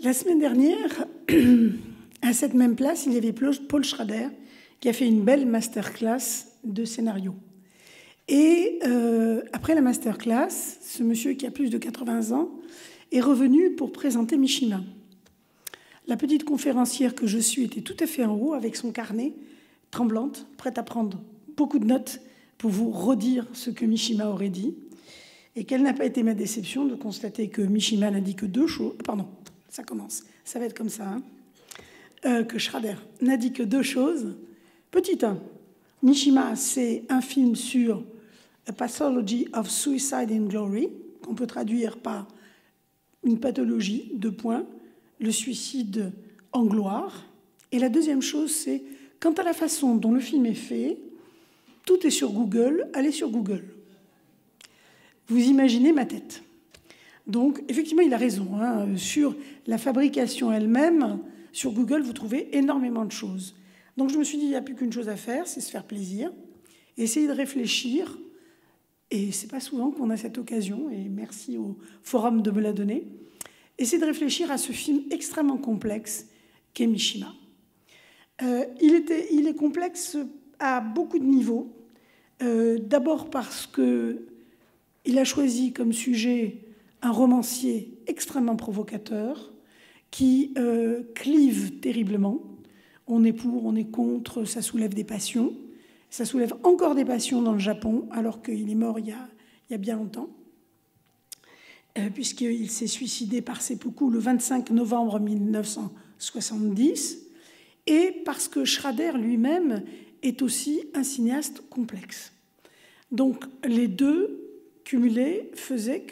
La semaine dernière, à cette même place, il y avait Paul Schrader qui a fait une belle masterclass de scénario. Et euh, après la masterclass, ce monsieur qui a plus de 80 ans est revenu pour présenter Mishima. La petite conférencière que je suis était tout à fait en haut avec son carnet, tremblante, prête à prendre beaucoup de notes pour vous redire ce que Mishima aurait dit. Et quelle n'a pas été ma déception de constater que Mishima n'a dit que deux choses. Pardon, ça commence, ça va être comme ça. Hein. Euh, que Schrader n'a dit que deux choses. Petit 1, Mishima, c'est un film sur A Pathology of Suicide in Glory, qu'on peut traduire par une pathologie, de points, le suicide en gloire. Et la deuxième chose, c'est quant à la façon dont le film est fait, tout est sur Google, allez sur Google. Vous imaginez ma tête. Donc, effectivement, il a raison. Hein. Sur la fabrication elle-même, sur Google, vous trouvez énormément de choses. Donc, je me suis dit, il n'y a plus qu'une chose à faire, c'est se faire plaisir, essayer de réfléchir. Et c'est pas souvent qu'on a cette occasion, et merci au forum de me la donner. Essayer de réfléchir à ce film extrêmement complexe qu'est Mishima. Euh, il, est complexe à beaucoup de niveaux. Euh, d'abord parce que il a choisi comme sujet un romancier extrêmement provocateur qui euh, clive terriblement. On est pour, on est contre, ça soulève des passions. Ça soulève encore des passions dans le Japon, alors qu'il est mort il y a, bien longtemps, euh, puisqu'il s'est suicidé par seppuku le 25 novembre 1970, et parce que Schrader lui-même est aussi un cinéaste complexe. Donc les deux cumulés faisaient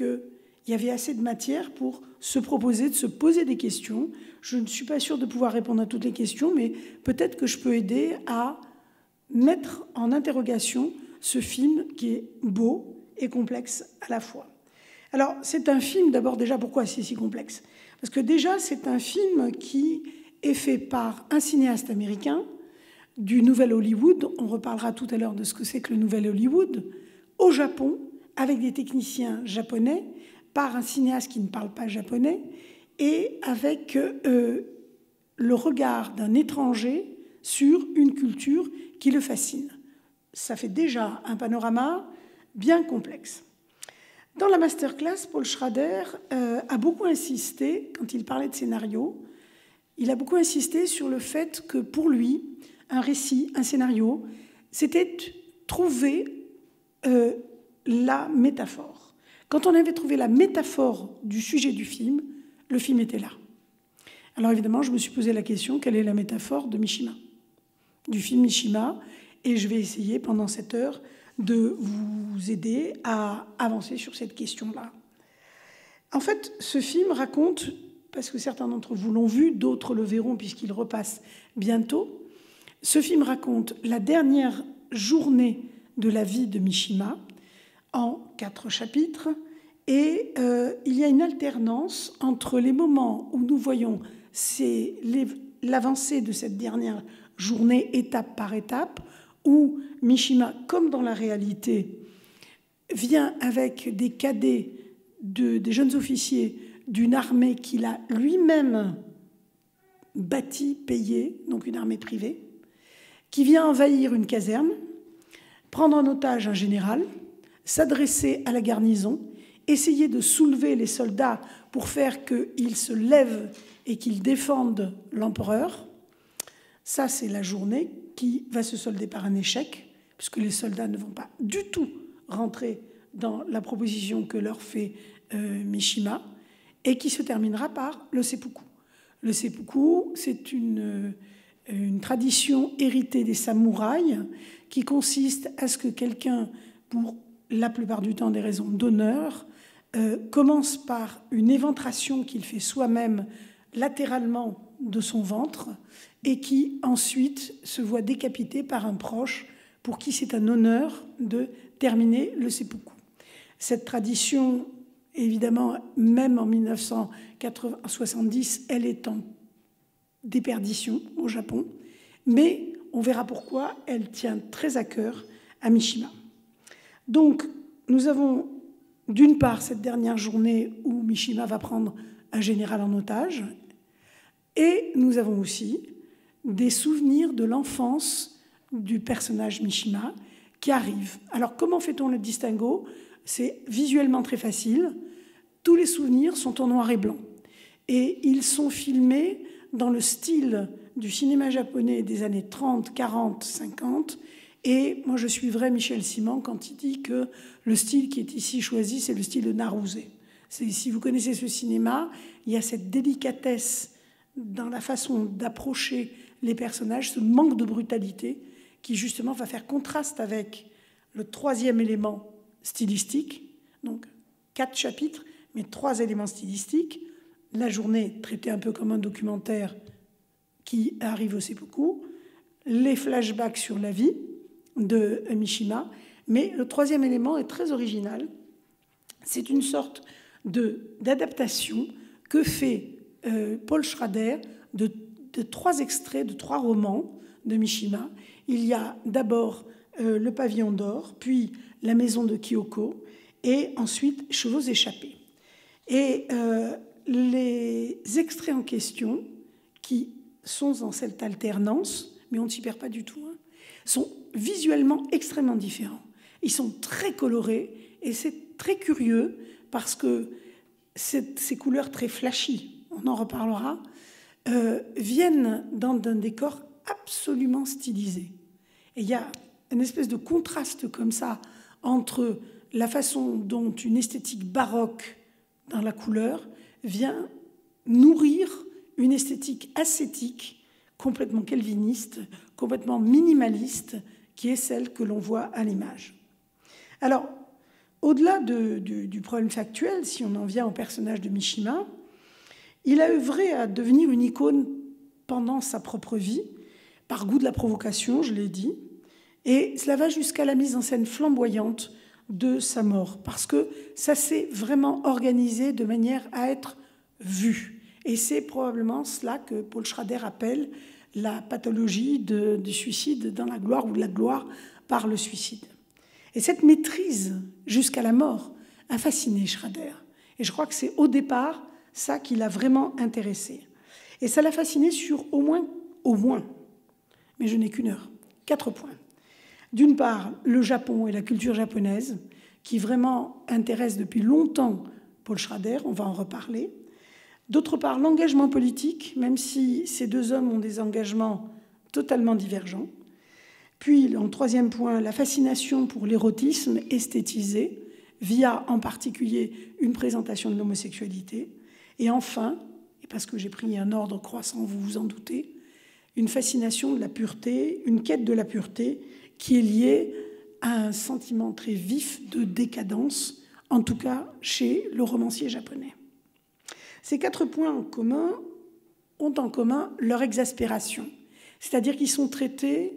qu'il y avait assez de matière pour se proposer de se poser des questions. Je ne suis pas sûre de pouvoir répondre à toutes les questions, mais peut-être que je peux aider à mettre en interrogation ce film qui est beau et complexe à la fois. Alors, c'est un film, d'abord, déjà, pourquoi c'est si complexe? Parce que déjà, c'est un film qui est fait par un cinéaste américain du Nouvel Hollywood. On reparlera tout à l'heure de ce que c'est que le Nouvel Hollywood, au Japon, avec des techniciens japonais, par un cinéaste qui ne parle pas japonais, et avec euh, le regard d'un étranger sur une culture qui le fascine. Ça fait déjà un panorama bien complexe. Dans la masterclass, Paul Schrader euh, a beaucoup insisté, quand il parlait de scénario, il a beaucoup insisté sur le fait que pour lui, un récit, un scénario, c'était trouver euh, la métaphore. Quand on avait trouvé la métaphore du sujet du film, le film était là. Alors évidemment, je me suis posé la question, quelle est la métaphore de Mishima Du film Mishima, et je vais essayer pendant cette heure de vous aider à avancer sur cette question-là. En fait, ce film raconte, parce que certains d'entre vous l'ont vu, d'autres le verront puisqu'il repasse bientôt, ce film raconte la dernière journée de la vie de Mishima en quatre chapitres. Et euh, il y a une alternance entre les moments où nous voyons l'avancée de cette dernière journée étape par étape, où Mishima, comme dans la réalité, vient avec des cadets, des jeunes officiers d'une armée qu'il a lui-même bâtie, payée, donc une armée privée, qui vient envahir une caserne, prendre en otage un général, s'adresser à la garnison, essayer de soulever les soldats pour faire qu'ils se lèvent et qu'ils défendent l'empereur. Ça, c'est la journée qui va se solder par un échec, puisque les soldats ne vont pas du tout rentrer dans la proposition que leur fait euh, Mishima, et qui se terminera par le seppuku. Le seppuku, c'est une, euh, une tradition héritée des samouraïs qui consiste à ce que quelqu'un, pour la plupart du temps des raisons d'honneur, euh, commence par une éventration qu'il fait soi-même latéralement de son ventre et qui ensuite se voit décapité par un proche pour qui c'est un honneur de terminer le seppuku. Cette tradition, évidemment, même en 1970, elle est en déperdition au Japon, mais on verra pourquoi elle tient très à cœur à Mishima. Donc, nous avons d'une part cette dernière journée où Mishima va prendre un général en otage, Et nous avons aussi des souvenirs de l'enfance du personnage Mishima qui arrive. Alors comment fait-on le distinguo? C'est visuellement très facile. Tous les souvenirs sont en noir et blanc. Et ils sont filmés dans le style du cinéma japonais des années 30, 40, 50. Et moi, je suivrai Michel Simon quand il dit que le style qui est ici choisi, c'est le style de Naruse. Si vous connaissez ce cinéma, il y a cette délicatesse dans la façon d'approcher les personnages, ce manque de brutalité qui justement va faire contraste avec le troisième élément stylistique, donc quatre chapitres, mais trois éléments stylistiques. La journée traitée un peu comme un documentaire qui arrive au seppuku, les flashbacks sur la vie de Mishima, mais le troisième élément est très original. C'est une sorte d'adaptation que fait euh, Paul Schrader de, de, trois extraits de trois romans de Mishima. Il y a d'abord euh, Le pavillon d'or, puis La maison de Kyoko, et ensuite Chevaux échappés. Et euh, les extraits en question, qui sont dans cette alternance, mais on ne s'y perd pas du tout, hein, sont visuellement extrêmement différents. Ils sont très colorés et c'est très curieux parce que ces couleurs très flashy, on en reparlera, euh, viennent dans un décor absolument stylisé. Et il y a une espèce de contraste comme ça entre la façon dont une esthétique baroque dans la couleur vient nourrir une esthétique ascétique complètement calviniste, complètement minimaliste, qui est celle que l'on voit à l'image. Alors, au-delà du, problème factuel, si on en vient au personnage de Mishima, il a œuvré à devenir une icône pendant sa propre vie, par goût de la provocation, je l'ai dit, et cela va jusqu'à la mise en scène flamboyante de sa mort, parce que ça s'est vraiment organisé de manière à être vu. Et c'est probablement cela que Paul Schrader appelle la pathologie du suicide dans la gloire ou de la gloire par le suicide. Et cette maîtrise jusqu'à la mort a fasciné Schrader. Et je crois que c'est au départ ça qui l'a vraiment intéressé. Et ça l'a fasciné sur au moins, au moins, mais je n'ai qu'une heure, quatre points. D'une part, le Japon et la culture japonaise, qui vraiment intéresse depuis longtemps Paul Schrader, on va en reparler. D'autre part, l'engagement politique, même si ces deux hommes ont des engagements totalement divergents. Puis, en troisième point, la fascination pour l'érotisme esthétisé, via en particulier une présentation de l'homosexualité. Et enfin, et parce que j'ai pris un ordre croissant, vous vous en doutez, une fascination de la pureté, une quête de la pureté qui est liée à un sentiment très vif de décadence, en tout cas chez le romancier japonais. Ces quatre points en commun ont en commun leur exaspération, c'est-à-dire qu'ils sont traités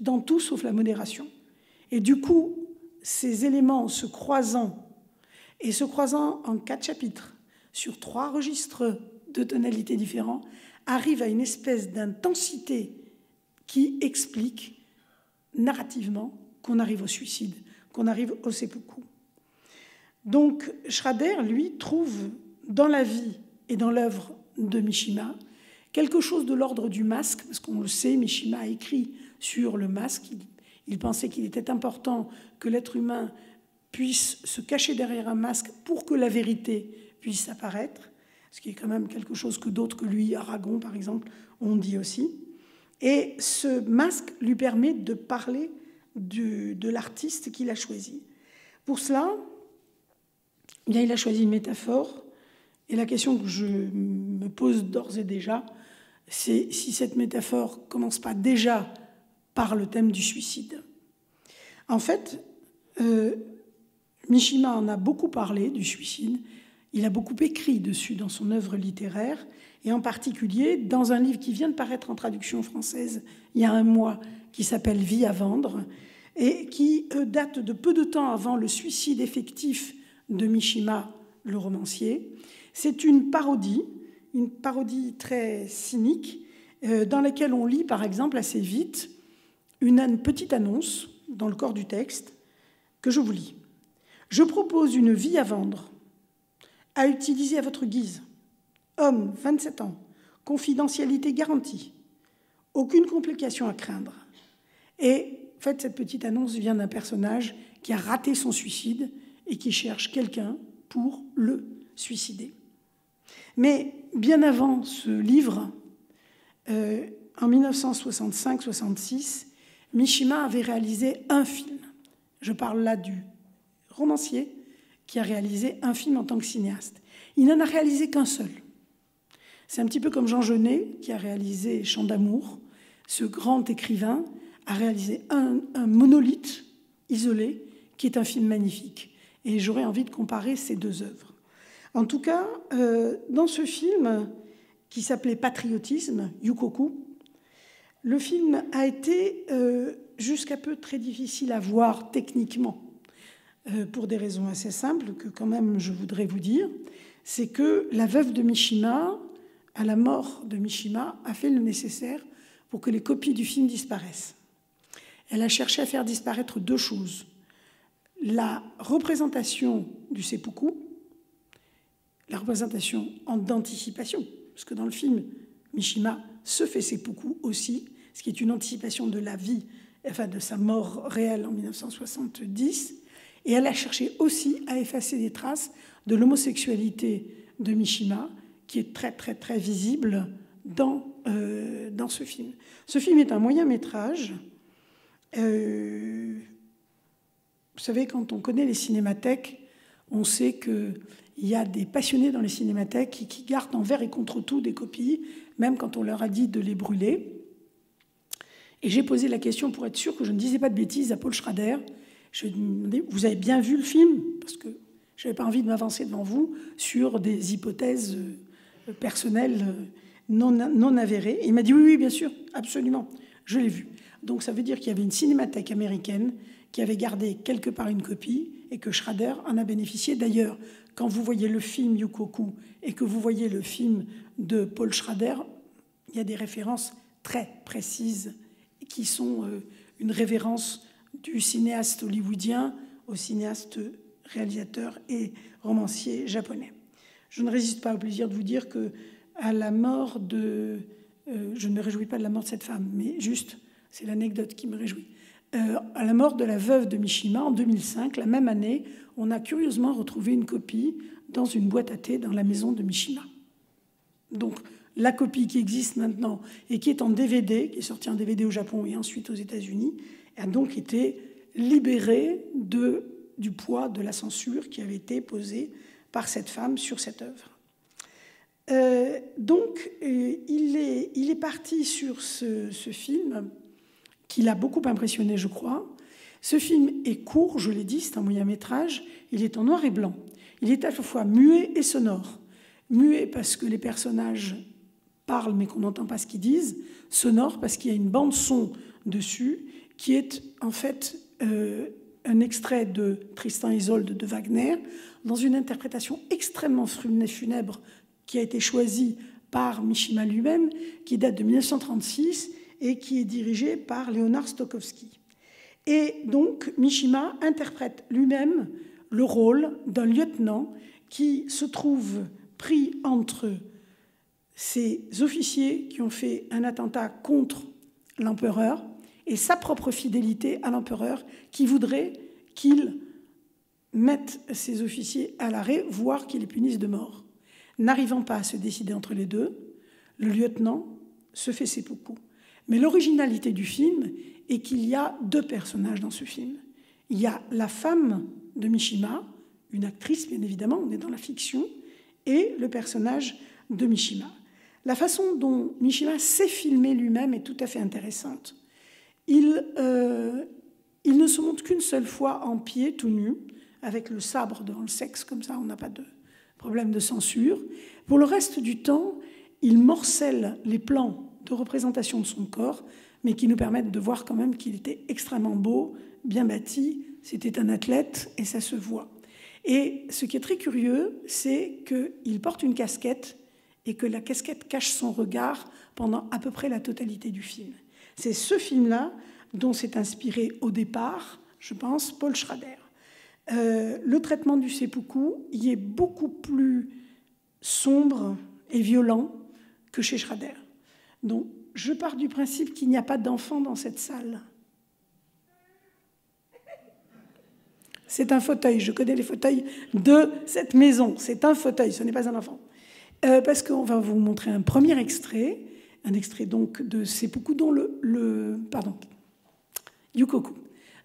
dans tout sauf la modération. Et du coup, ces éléments se croisant, et se croisant en quatre chapitres, sur trois registres de tonalités différents, arrivent à une espèce d'intensité qui explique narrativement qu'on arrive au suicide, qu'on arrive au seppuku. Donc Schrader, lui, trouve dans la vie et dans l'œuvre de Mishima quelque chose de l'ordre du masque, parce qu'on le sait, Mishima a écrit sur le masque. Il, pensait qu'il était important que l'être humain puisse se cacher derrière un masque pour que la vérité puisse apparaître, ce qui est quand même quelque chose que d'autres que lui, Aragon par exemple, ont dit aussi. Et ce masque lui permet de parler de l'artiste qu'il a choisi. Pour cela, eh bien, il a choisi une métaphore. Et la question que je me pose d'ores et déjà, c'est si cette métaphore commence pas déjà par le thème du suicide. En fait, euh, Mishima en a beaucoup parlé du suicide. Il a beaucoup écrit dessus dans son œuvre littéraire, et en particulier dans un livre qui vient de paraître en traduction française il y a un mois, qui s'appelle Vie à vendre, et qui euh, date de peu de temps avant le suicide effectif de Mishima, le romancier. C'est une parodie, une parodie très cynique, euh, dans laquelle on lit par exemple assez vite une petite annonce dans le corps du texte que je vous lis. Je propose une vie à vendre, à utiliser à votre guise. Homme, 27 ans, confidentialité garantie, aucune complication à craindre. Et en fait, cette petite annonce vient d'un personnage qui a raté son suicide et qui cherche quelqu'un pour le suicider. Mais bien avant ce livre, euh, en 1965-66, Mishima avait réalisé un film. Je parle là du romancier qui a réalisé un film en tant que cinéaste. Il n'en a réalisé qu'un seul. C'est un petit peu comme Jean Genet qui a réalisé Chant d'amour. Ce grand écrivain a réalisé un, monolithe isolé qui est un film magnifique. Et j'aurais envie de comparer ces deux œuvres. En tout cas, euh, dans ce film qui s'appelait Patriotisme, Yukoku, le film a été euh, jusqu'à peu très difficile à voir techniquement, euh, pour des raisons assez simples que quand même je voudrais vous dire. C'est que la veuve de Mishima, à la mort de Mishima, a fait le nécessaire pour que les copies du film disparaissent. Elle a cherché à faire disparaître deux choses. La représentation du seppuku, la représentation en d'anticipation, parce que dans le film, Mishima se fait seppuku aussi, ce qui est une anticipation de la vie, enfin de sa mort réelle en 1970. Et elle a cherché aussi à effacer des traces de l'homosexualité de Mishima, qui est très très très visible dans, euh, ce film. Ce film est un moyen métrage euh, vous savez, quand on connaît les cinémathèques, on sait qu'il y a des passionnés dans les cinémathèques qui, gardent envers et contre tout des copies, même quand on leur a dit de les brûler. Et j'ai posé la question pour être sûr que je ne disais pas de bêtises à Paul Schrader. Je lui ai demandé, vous avez bien vu le film? Parce que je n'avais pas envie de m'avancer devant vous sur des hypothèses euh, personnelles euh, non, non avérées. il m'a dit, oui, oui, bien sûr, absolument, je l'ai vu. Donc ça veut dire qu'il y avait une cinémathèque américaine qui avait gardé quelque part une copie et que Schrader en a bénéficié. D'ailleurs, quand vous voyez le film Yukoku et que vous voyez le film de Paul Schrader, il y a des références très précises qui sont euh, une révérence du cinéaste hollywoodien au cinéaste réalisateur et romancier japonais. Je ne résiste pas au plaisir de vous dire que à la mort de, euh, je ne me réjouis pas de la mort de cette femme, mais juste c'est l'anecdote qui me réjouit. Euh, à la mort de la veuve de Mishima en 2005, la même année, on a curieusement retrouvé une copie dans une boîte à thé dans la maison de Mishima. Donc la copie qui existe maintenant et qui est en DVD, qui est sortie en DVD au Japon et ensuite aux États-Unis, a donc été libérée du poids de la censure qui avait été posée par cette femme sur cette œuvre. Euh, donc, euh, il, est, parti sur ce film qui l'a beaucoup impressionné, je crois. Ce film est court, je l'ai dit, c'est un moyen métrage. Il est en noir et blanc. Il est à la fois muet et sonore. Muet parce que les personnages parlent mais qu'on n'entend pas ce qu'ils disent. Sonore parce qu'il y a une bande son dessus qui est en fait euh, un extrait de Tristan Isolde de Wagner dans une interprétation extrêmement funèbre qui a été choisie par Mishima lui-même, qui date de 1936 et qui est dirigé par Léonard Stokowski. Et donc Mishima interprète lui-même le rôle d'un lieutenant qui se trouve pris entre ces officiers qui ont fait un attentat contre l'empereur et sa propre fidélité à l'empereur qui voudrait qu'il mette ses officiers à l'arrêt, voire qu'il les punisse de mort. N'arrivant pas à se décider entre les deux, le lieutenant se fait seppuku. Mais l'originalité du film est qu'il y a deux personnages dans ce film. Il y a la femme de Mishima, une actrice bien évidemment, on est dans la fiction, et le personnage de Mishima. La façon dont Mishima s'est filmé lui-même est tout à fait intéressante. Il, euh, ne se montre qu'une seule fois en pied, tout nu, avec le sabre devant le sexe, comme ça on n'a pas de problème de censure. Pour le reste du temps, il morcelle les plans de représentation de son corps, mais qui nous permettent de voir quand même qu'il était extrêmement beau, bien bâti, c'était un athlète et ça se voit. Et ce qui est très curieux, c'est qu'il porte une casquette et que la casquette cache son regard pendant à peu près la totalité du film. C'est ce film-là dont s'est inspiré au départ, je pense, Paul Schrader. Euh, le traitement du seppuku y est beaucoup plus sombre et violent que chez Schrader. Donc, je pars du principe qu'il n'y a pas d'enfants dans cette salle. C'est un fauteuil. Je connais les fauteuils de cette maison. C'est un fauteuil, ce n'est pas un enfant. Euh, parce qu'on va vous montrer un premier extrait, un extrait donc de Seppuku, dont le, le pardon, Yukoku,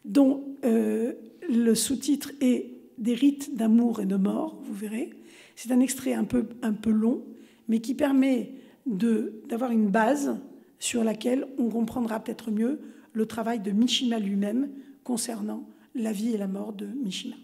dont euh, le sous-titre est Des rites d'amour et de mort, vous verrez. C'est un extrait un peu, un peu long, mais qui permet d'avoir une base sur laquelle on comprendra peut-être mieux le travail de Mishima lui-même concernant la vie et la mort de Mishima.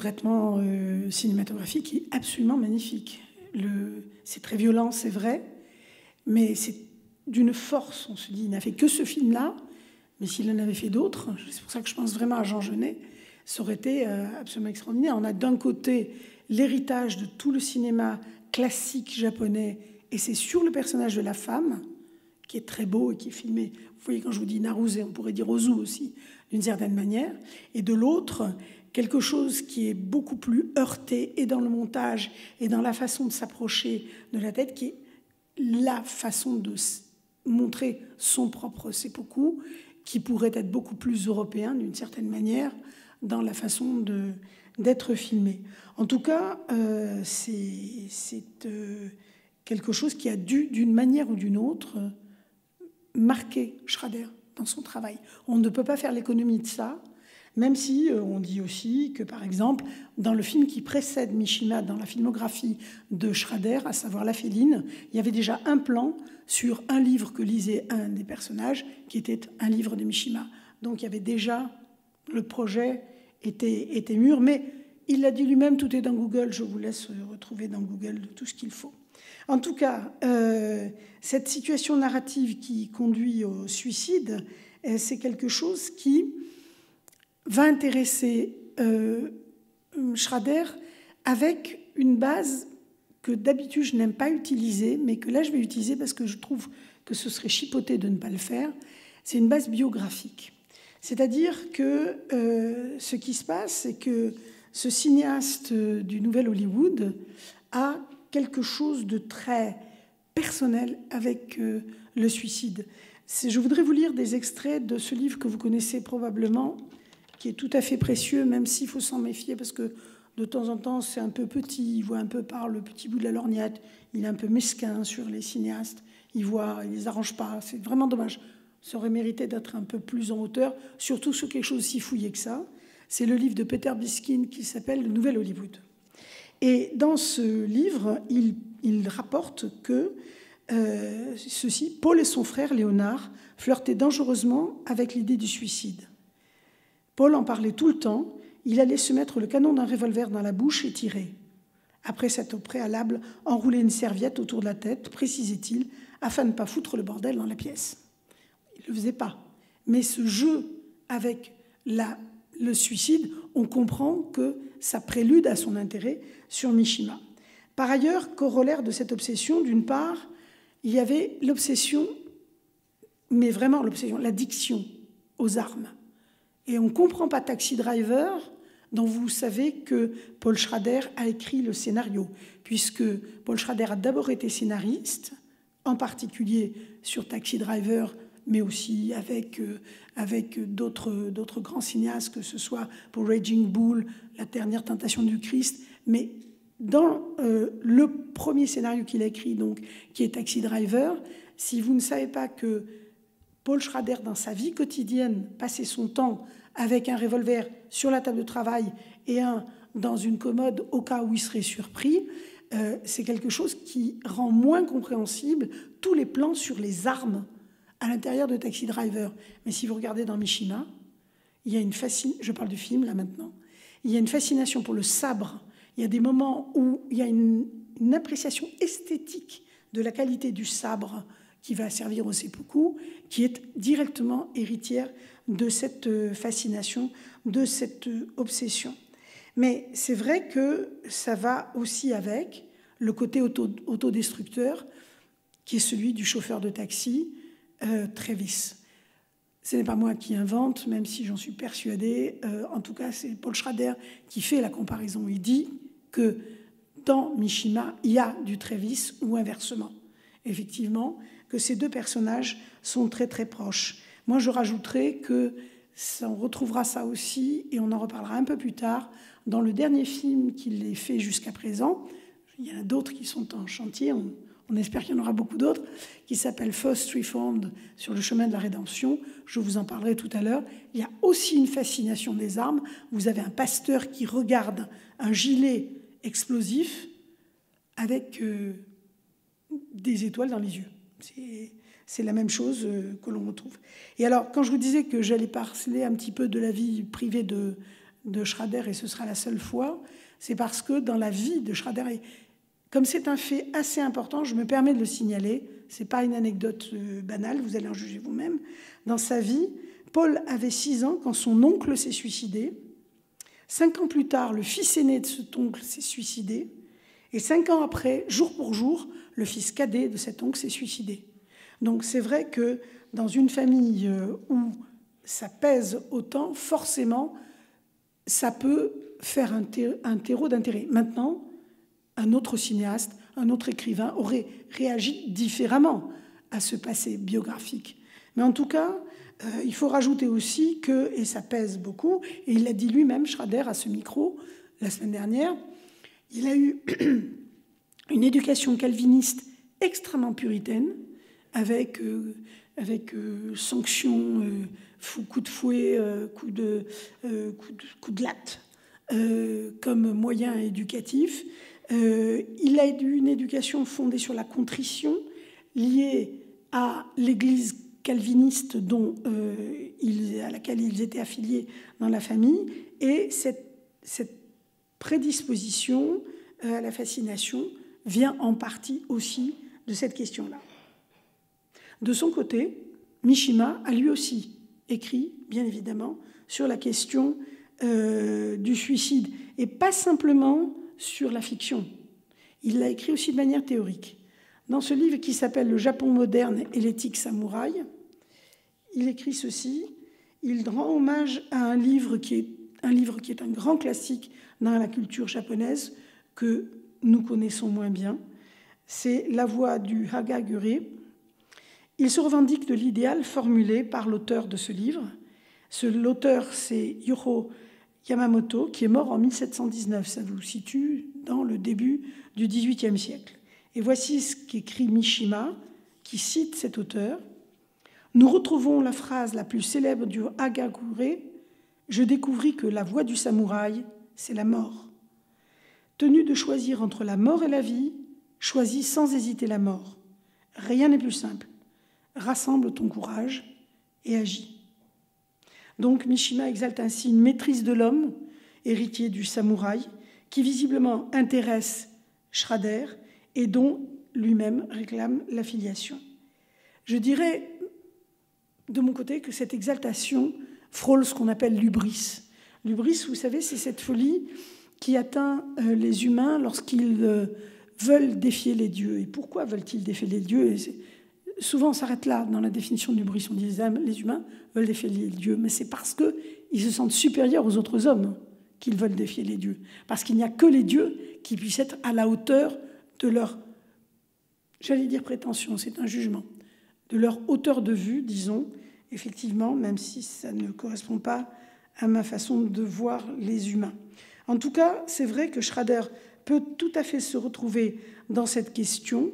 Traitement euh, cinématographique est absolument magnifique. C'est très violent, c'est vrai, mais c'est d'une force. On se dit, il n'a fait que ce film-là, mais s'il en avait fait d'autres, c'est pour ça que je pense vraiment à Jean Genet, ça aurait été euh, absolument extraordinaire. On a d'un côté l'héritage de tout le cinéma classique japonais, et c'est sur le personnage de la femme, qui est très beau et qui est filmé. Vous voyez, quand je vous dis Naruse, on pourrait dire Ozu aussi, d'une certaine manière. Et de l'autre, quelque chose qui est beaucoup plus heurté et dans le montage et dans la façon de s'approcher de la tête, qui est la façon de montrer son propre seppuku, qui pourrait être beaucoup plus européen d'une certaine manière dans la façon d'être filmé. En tout cas, euh, c'est euh, quelque chose qui a dû, d'une manière ou d'une autre, marquer Schrader dans son travail. On ne peut pas faire l'économie de ça même si euh, on dit aussi que, par exemple, dans le film qui précède Mishima, dans la filmographie de Schrader, à savoir La Féline, il y avait déjà un plan sur un livre que lisait un des personnages, qui était un livre de Mishima. Donc il y avait déjà, le projet était, était mûr, mais il l'a dit lui-même, tout est dans Google, je vous laisse retrouver dans Google tout ce qu'il faut. En tout cas, euh, cette situation narrative qui conduit au suicide, euh, c'est quelque chose qui va intéresser euh, Schrader avec une base que d'habitude je n'aime pas utiliser, mais que là je vais utiliser parce que je trouve que ce serait chipoté de ne pas le faire. C'est une base biographique. C'est-à-dire que euh, ce qui se passe, c'est que ce cinéaste du Nouvel Hollywood a quelque chose de très personnel avec euh, le suicide. Je voudrais vous lire des extraits de ce livre que vous connaissez probablement, qui est tout à fait précieux, même s'il faut s'en méfier, parce que de temps en temps, c'est un peu petit, il voit un peu par le petit bout de la lorgnette, il est un peu mesquin sur les cinéastes, il voit, il les arrange pas, c'est vraiment dommage. Ça aurait mérité d'être un peu plus en hauteur, surtout sur quelque chose aussi fouillé que ça. C'est le livre de Peter Biskin qui s'appelle Le Nouvel Hollywood. Et dans ce livre, il, rapporte que euh, ceci, Paul et son frère Léonard flirtaient dangereusement avec l'idée du suicide. Paul en parlait tout le temps, il allait se mettre le canon d'un revolver dans la bouche et tirer. Après s'être au préalable enroulé une serviette autour de la tête, précisait-il, afin de ne pas foutre le bordel dans la pièce. Il ne le faisait pas. Mais ce jeu avec la, le suicide, on comprend que ça prélude à son intérêt sur Mishima. Par ailleurs, corollaire de cette obsession, d'une part, il y avait l'obsession, mais vraiment l'obsession, l'addiction aux armes. Et on ne comprend pas Taxi Driver, dont vous savez que Paul Schrader a écrit le scénario, puisque Paul Schrader a d'abord été scénariste, en particulier sur Taxi Driver, mais aussi avec, euh, avec d'autres grands cinéastes, que ce soit pour Raging Bull, La dernière tentation du Christ. Mais dans euh, le premier scénario qu'il a écrit, donc, qui est Taxi Driver, si vous ne savez pas que Paul Schrader, dans sa vie quotidienne, passait son temps avec un revolver sur la table de travail et un dans une commode au cas où il serait surpris, euh, c'est quelque chose qui rend moins compréhensible tous les plans sur les armes à l'intérieur de Taxi Driver. Mais si vous regardez dans Mishima, il y a une fascination, je parle du film là maintenant, il y a une fascination pour le sabre. Il y a des moments où il y a une, appréciation esthétique de la qualité du sabre qui va servir au seppuku, qui est directement héritière de cette euh, fascination, de cette euh, obsession. Mais c'est vrai que ça va aussi avec le côté autodestructeur, qui est celui du chauffeur de taxi, euh, Travis. Ce n'est pas moi qui invente, même si j'en suis persuadée. Euh, en tout cas, c'est Paul Schrader qui fait la comparaison. Il dit que dans Mishima, il y a du Travis ou inversement. Effectivement, que ces deux personnages sont très très proches. Moi, je rajouterais que on retrouvera ça aussi, et on en reparlera un peu plus tard, dans le dernier film qu'il ait fait jusqu'à présent. Il y en a d'autres qui sont en chantier, on espère qu'il y en aura beaucoup d'autres, qui s'appelle First Reformed sur le chemin de la rédemption. Je vous en parlerai tout à l'heure. Il y a aussi une fascination des armes. Vous avez un pasteur qui regarde un gilet explosif avec euh, des étoiles dans les yeux. C'est la même chose euh, que l'on retrouve. Et alors, quand je vous disais que j'allais parler un petit peu de la vie privée de, de Schrader, et ce sera la seule fois, c'est parce que dans la vie de Schrader, comme c'est un fait assez important, je me permets de le signaler. Ce n'est pas une anecdote euh, banale, vous allez en juger vous-même. Dans sa vie, Paul avait 6 ans quand son oncle s'est suicidé. Cinq ans plus tard, le fils aîné de cet oncle s'est suicidé. Et cinq ans après, jour pour jour, le fils cadet de cet oncle s'est suicidé. Donc c'est vrai que dans une famille euh, où ça pèse autant, forcément, ça peut faire un terreau d'intérêt. Maintenant, un autre cinéaste, un autre écrivain aurait réagi différemment à ce passé biographique. Mais en tout cas, euh, il faut rajouter aussi que, et ça pèse beaucoup, et il l'a dit lui-même, Schrader, à ce micro, la semaine dernière, il a eu une éducation calviniste extrêmement puritaine, avec, euh, avec euh, sanctions, coups de fouet, coups de, coup de latte, comme moyen éducatif. Euh, il a eu une éducation fondée sur la contrition, liée à l'Église calviniste dont, euh, à laquelle ils étaient affiliés dans la famille, et cette, prédisposition euh, à la fascination vient en partie aussi de cette question-là. De son côté, Mishima a lui aussi écrit, bien évidemment, sur la question euh, du suicide, et pas simplement sur la fiction. Il l'a écrit aussi de manière théorique. Dans ce livre qui s'appelle Le Japon moderne et l'éthique samouraï, il écrit ceci. Il rend hommage à un livre qui est un livre qui est un grand classique dans la culture japonaise que nous connaissons moins bien. C'est La voix du Hagagure. Il se revendique de l'idéal formulé par l'auteur de ce livre. L'auteur, c'est Yoho Yamamoto, qui est mort en 1719. Ça vous situe dans le début du XVIIIe siècle. Et voici ce qu'écrit Mishima, qui cite cet auteur. Nous retrouvons la phrase la plus célèbre du Hagagure Je découvris que la voie du samouraï, c'est la mort. Tenu de choisir entre la mort et la vie, choisis sans hésiter la mort. Rien n'est plus simple. Rassemble ton courage et agis. Donc Mishima exalte ainsi une maîtrise de l'homme, héritier du samouraï, qui visiblement intéresse Schrader et dont lui-même réclame l'affiliation. Je dirais de mon côté que cette exaltation frôle ce qu'on appelle l'ubris. L'ubris, vous savez, c'est cette folie qui atteint euh, les humains lorsqu'ils euh, veulent défier les dieux. Et pourquoi veulent-ils défier les dieux? Souvent, on s'arrête là dans la définition de l'ubris. On dit les humains veulent défier les dieux, mais c'est parce qu'ils se sentent supérieurs aux autres hommes qu'ils veulent défier les dieux. Parce qu'il n'y a que les dieux qui puissent être à la hauteur de leur, j'allais dire prétention, c'est un jugement, de leur hauteur de vue, disons, effectivement, même si ça ne correspond pas à ma façon de voir les humains. En tout cas, c'est vrai que Schrader peut tout à fait se retrouver dans cette question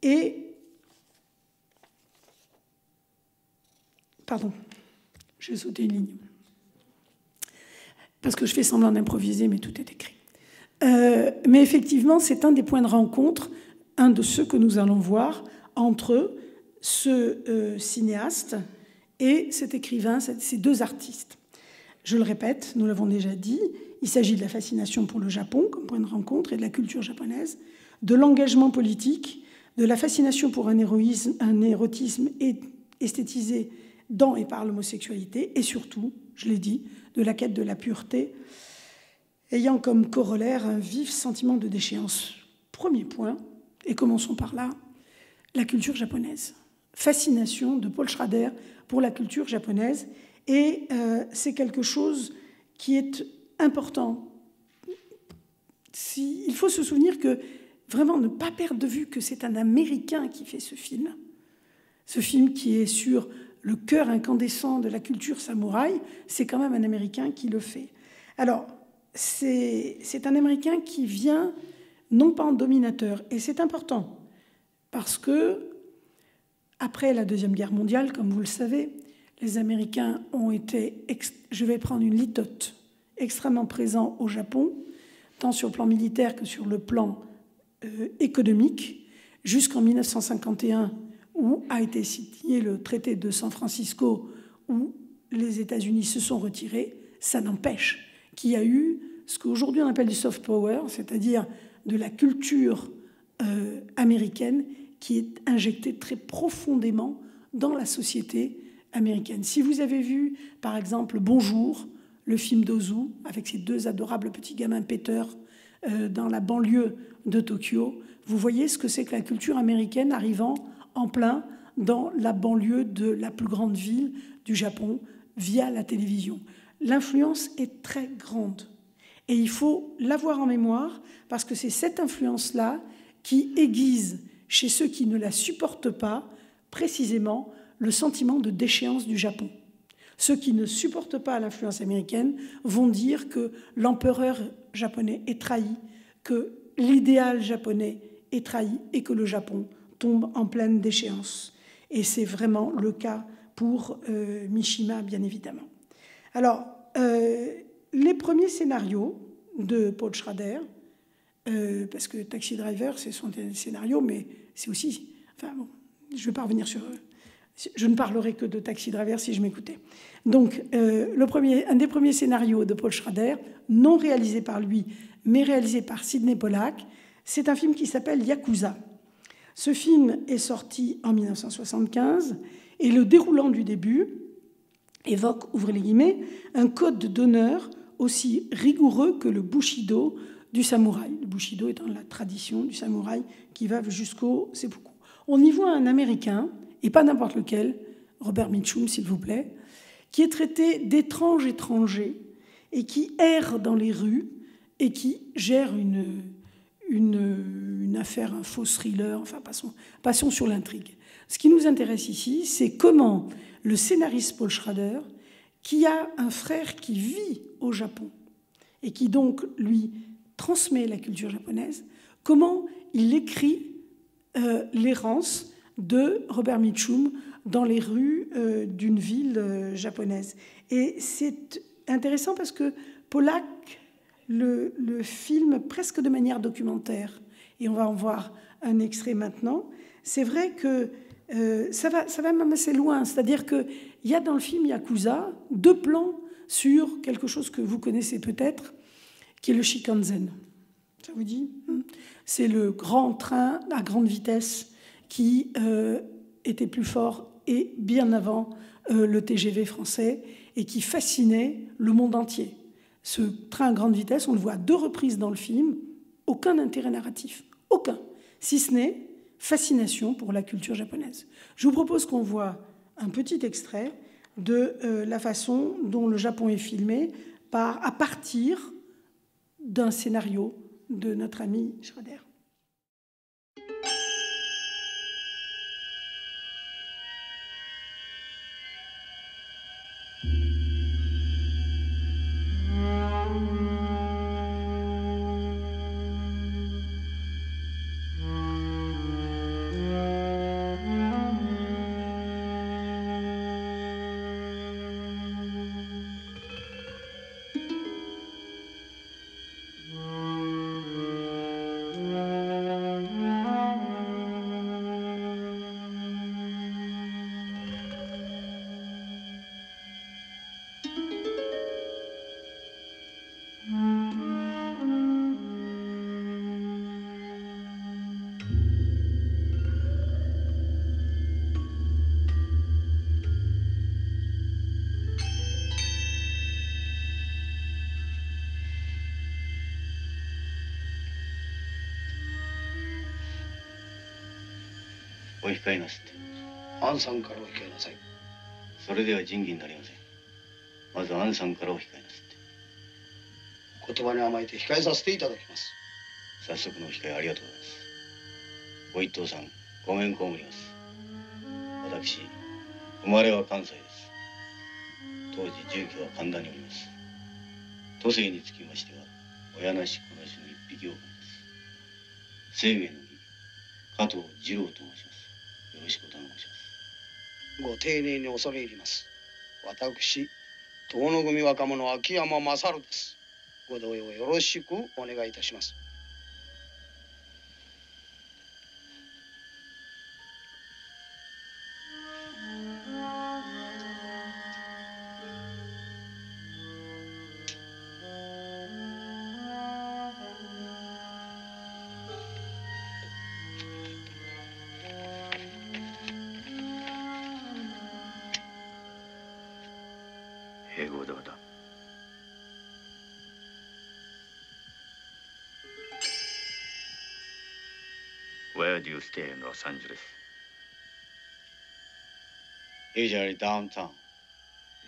et... Pardon, je vais sauter une ligne. Parce que je fais semblant d'improviser, mais tout est écrit. Euh, mais effectivement, c'est un des points de rencontre, un de ceux que nous allons voir entre ce euh, cinéaste et cet écrivain, ces deux artistes. Je le répète, nous l'avons déjà dit, il s'agit de la fascination pour le Japon comme point de rencontre et de la culture japonaise, de l'engagement politique, de la fascination pour un, héroïsme, érotisme esthétisé dans et par l'homosexualité, et surtout, je l'ai dit, de la quête de la pureté, ayant comme corollaire un vif sentiment de déchéance. Premier point, et commençons par là, la culture japonaise. Fascination de Paul Schrader pour la culture japonaise. Et euh, c'est quelque chose qui est important. Il faut se souvenir que vraiment ne pas perdre de vue que c'est un Américain qui fait ce film. Ce film qui est sur le cœur incandescent de la culture samouraï, c'est quand même un Américain qui le fait. Alors, c'est un Américain qui vient non pas en dominateur, et c'est important, parce que après la Deuxième Guerre mondiale, comme vous le savez, les Américains ont été, je vais prendre une litote, extrêmement présents au Japon, tant sur le plan militaire que sur le plan euh, économique, jusqu'en 1951, où a été signé le traité de San Francisco, où les États-Unis se sont retirés. Ça n'empêche qu'il y a eu ce qu'aujourd'hui on appelle du soft power, c'est-à-dire de la culture euh, américaine qui est injecté très profondément dans la société américaine. Si vous avez vu, par exemple, Bonjour, le film d'Ozu, avec ces deux adorables petits gamins péteurs euh, dans la banlieue de Tokyo, vous voyez ce que c'est que la culture américaine arrivant en plein dans la banlieue de la plus grande ville du Japon via la télévision. L'influence est très grande. Et il faut l'avoir en mémoire parce que c'est cette influence-là qui aiguise chez ceux qui ne la supportent pas, précisément, le sentiment de déchéance du Japon. Ceux qui ne supportent pas l'influence américaine vont dire que l'empereur japonais est trahi, que l'idéal japonais est trahi et que le Japon tombe en pleine déchéance. Et c'est vraiment le cas pour euh, Mishima, bien évidemment. Alors, euh, les premiers scénarios de Paul Schrader, euh, parce que Taxi Driver, c'est son scénario, mais c'est aussi. Enfin bon, je vais pas revenir sur. Je ne parlerai que de Taxi Driver si je m'écoutais. Donc, euh, un des premiers scénarios de Paul Schrader, non réalisé par lui, mais réalisé par Sidney Pollack, c'est un film qui s'appelle Yakuza. Ce film est sorti en 1975 et le déroulant du début évoque, ouvrez les guillemets, un code d'honneur aussi rigoureux que le bushido du samouraï. Le bushido étant la tradition du samouraï qui va jusqu'au seppuku. On y voit un Américain, et pas n'importe lequel, Robert Mitchum, s'il vous plaît, qui est traité d'étrange étranger et qui erre dans les rues et qui gère une, une, affaire, un faux thriller, enfin passons, sur l'intrigue. Ce qui nous intéresse ici, c'est comment le scénariste Paul Schrader, qui a un frère qui vit au Japon et qui donc lui transmet la culture japonaise, comment il écrit euh, l'errance de Robert Mitchum dans les rues euh, d'une ville euh, japonaise. Et c'est intéressant parce que Pollack le, le, film presque de manière documentaire, et on va en voir un extrait maintenant. C'est vrai que ça, va, ça va même assez loin, c'est-à-dire qu'il y a dans le film Yakuza deux plans sur quelque chose que vous connaissez peut-être, qui est le Shikansen. Ça vous dit? C'est le grand train à grande vitesse qui euh, était plus fort et bien avant euh, le TGV français et qui fascinait le monde entier. Ce train à grande vitesse, on le voit à deux reprises dans le film, aucun intérêt narratif, aucun, si ce n'est fascination pour la culture japonaise. Je vous propose qu'on voit un petit extrait de euh, la façon dont le Japon est filmé à partir d'un scénario de notre ami Schrader. お控えなすって。杏さんからお控えなさい。それでは仁義になりません。まず杏さんからお控えなすって。言葉に甘えて控えさせていただきます。早速のお控えありがとうございます。ご一等さんごめんこむります。私生まれは関西です。当時住居は神田におります。都政につきましては親なし子なしの一匹狼です。生命の義加藤二郎と申しますよろしくお頼申します。ご丁寧に恐れ入ります。私遠野組若者秋山勝です。ご同様よろしくお願いいたします。You stay in Los Angeles? Usually downtown.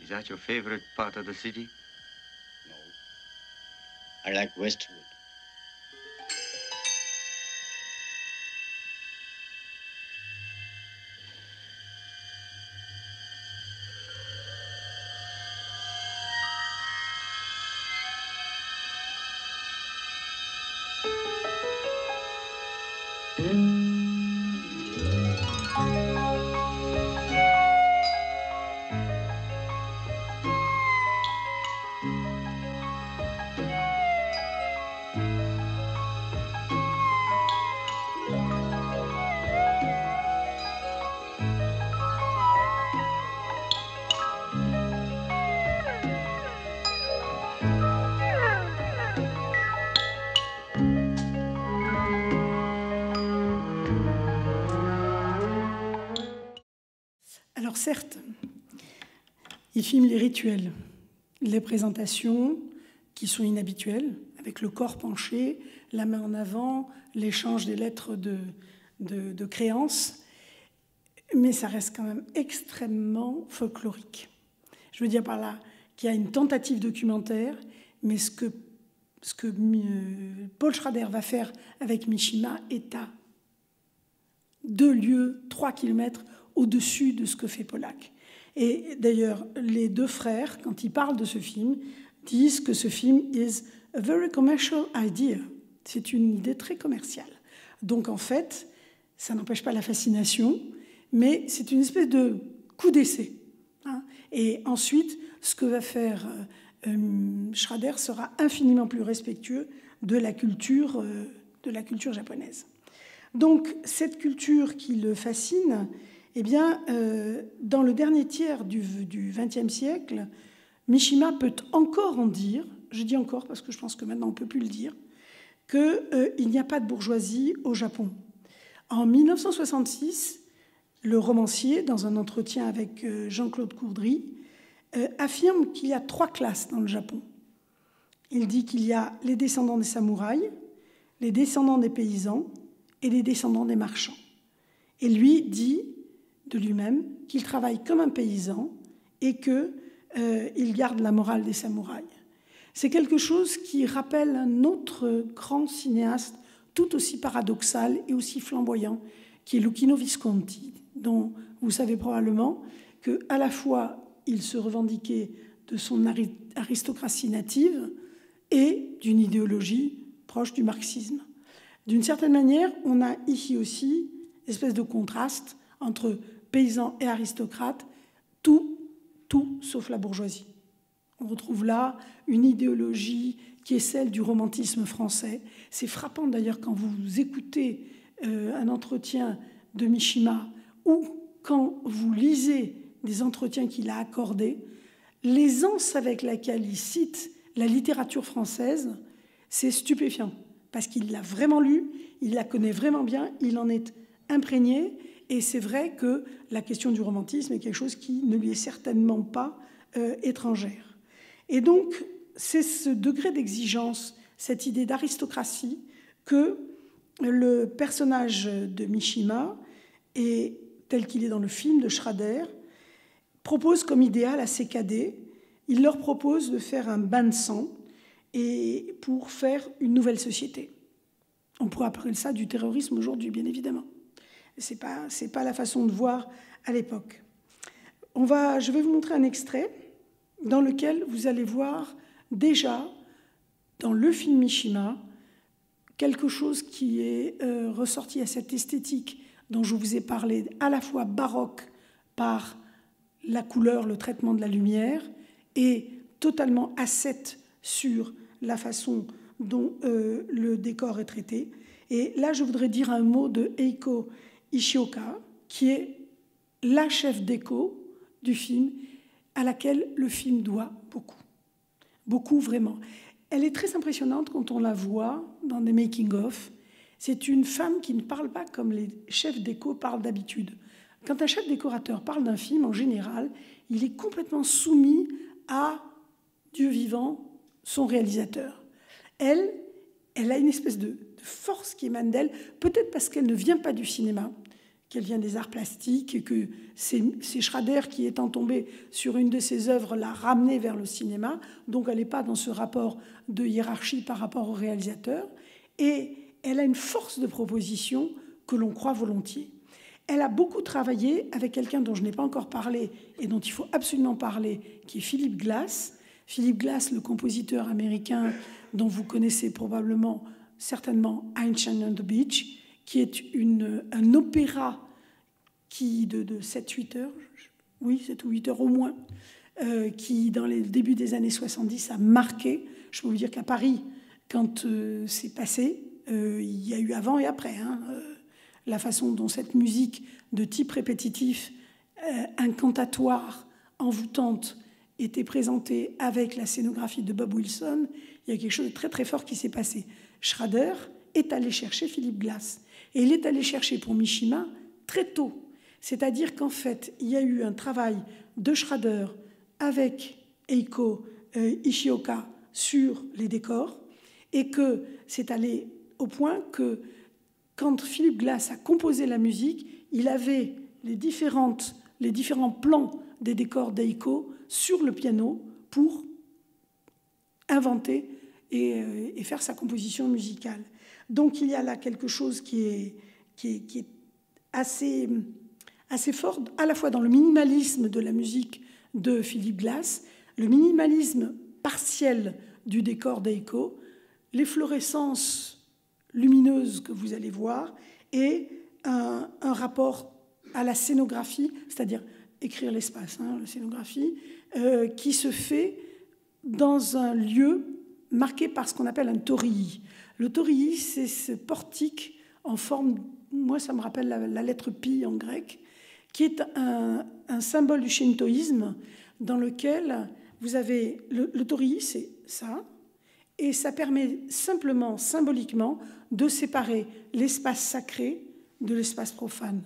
Is that your favorite part of the city? No. I like Westwood. Il filme les rituels, les présentations, qui sont inhabituels, avec le corps penché, la main en avant, l'échange des lettres de, de, créance, mais ça reste quand même extrêmement folklorique. Je veux dire par là qu'il y a une tentative documentaire, mais ce que, ce que euh, Paul Schrader va faire avec Mishima est à deux lieues, trois kilomètres au-dessus de ce que fait Pollack. Et d'ailleurs, les deux frères, quand ils parlent de ce film, disent que ce film is a very commercial idea. C'est une idée très commerciale. Donc en fait, ça n'empêche pas la fascination, mais c'est une espèce de coup d'essai. Hein. Et ensuite, ce que va faire euh, euh, Schrader sera infiniment plus respectueux de la culture, euh, de la culture japonaise. Donc cette culture qui le fascine, eh bien, euh, dans le dernier tiers du XXe siècle, Mishima peut encore en dire, je dis encore parce que je pense que maintenant on ne peut plus le dire, qu'il euh, n'y a pas de bourgeoisie au Japon. En 1966, le romancier, dans un entretien avec euh, Jean-Claude Courdry, affirme qu'il y a trois classes dans le Japon. Il dit qu'il y a les descendants des samouraïs, les descendants des paysans et les descendants des marchands. Et lui dit de lui-même qu'il travaille comme un paysan et qu'il euh, garde la morale des samouraïs. C'est quelque chose qui rappelle un autre grand cinéaste tout aussi paradoxal et aussi flamboyant, qui est Lucchino Visconti, dont vous savez probablement que à la fois il se revendiquait de son aristocratie native et d'une idéologie proche du marxisme. D'une certaine manière, on a ici aussi une espèce de contraste entre paysans et aristocrates, tout, tout sauf la bourgeoisie. On retrouve là une idéologie qui est celle du romantisme français. C'est frappant d'ailleurs quand vous écoutez euh, un entretien de Mishima ou quand vous lisez des entretiens qu'il a accordés, l'aisance avec laquelle il cite la littérature française, c'est stupéfiant, parce qu'il l'a vraiment lu, il la connaît vraiment bien, il en est imprégné, et c'est vrai que la question du romantisme est quelque chose qui ne lui est certainement pas euh, étrangère. Et donc, c'est ce degré d'exigence, cette idée d'aristocratie que le personnage de Mishima, tel qu'il est dans le film de Schrader, propose comme idéal à ses cadets. Il leur propose de faire un bain de sang et pour faire une nouvelle société. On pourrait appeler ça du terrorisme aujourd'hui, bien évidemment. Ce n'est pas, pas la façon de voir à l'époque. Je vais vous montrer un extrait dans lequel vous allez voir déjà, dans le film Mishima, quelque chose qui est euh, ressorti à cette esthétique dont je vous ai parlé, à la fois baroque par la couleur, le traitement de la lumière, et totalement ascète sur la façon dont euh, le décor est traité. Et là, je voudrais dire un mot de Eiko Ishioka, qui est la chef d'écho du film, à laquelle le film doit beaucoup. Beaucoup, vraiment. Elle est très impressionnante quand on la voit dans des making-of. C'est une femme qui ne parle pas comme les chefs d'écho parlent d'habitude. Quand un chef décorateur parle d'un film, en général, il est complètement soumis à Dieu vivant, son réalisateur. Elle, elle a une espèce de, force qui émane d'elle, peut-être parce qu'elle ne vient pas du cinéma, qu'elle vient des arts plastiques, et que c'est Schrader qui, étant tombé sur une de ses œuvres, l'a ramenée vers le cinéma. Donc elle n'est pas dans ce rapport de hiérarchie par rapport au réalisateur. Et elle a une force de proposition que l'on croit volontiers. Elle a beaucoup travaillé avec quelqu'un dont je n'ai pas encore parlé et dont il faut absolument parler, qui est Philippe Glass. Philippe Glass, le compositeur américain dont vous connaissez probablement, certainement, Einstein on the Beach, qui est une, un opéra qui, de, de 7-8 heures, oui, 7 ou 8 heures au moins, euh, qui, dans les débuts des années 70, a marqué. Je peux vous dire qu'à Paris, quand euh, c'est passé, euh, il y a eu avant et après. Hein, la façon dont cette musique de type répétitif, incantatoire, envoûtante, était présentée avec la scénographie de Bob Wilson, il y a quelque chose de très très fort qui s'est passé. Schrader est allé chercher Philippe Glass. Et il est allé chercher pour Mishima très tôt. C'est-à-dire qu'en fait, il y a eu un travail de Schrader avec Eiko euh, Ishioka sur les décors et que c'est allé au point que quand Philippe Glass a composé la musique, il avait les, différents plans des décors d'Eiko sur le piano pour inventer euh, et, faire sa composition musicale. Donc il y a là quelque chose qui est, assez fort, à la fois dans le minimalisme de la musique de Philippe Glass, le minimalisme partiel du décor d'Eiko, l'efflorescence lumineuse que vous allez voir et un, rapport à la scénographie, c'est-à-dire écrire l'espace, hein, la scénographie, euh, qui se fait dans un lieu marqué par ce qu'on appelle un torii. Le torii, c'est ce portique en forme, moi ça me rappelle la, lettre pi en grec, qui est un, symbole du shintoïsme dans lequel vous avez le, torii, c'est ça, et ça permet simplement, symboliquement, de séparer l'espace sacré de l'espace profane.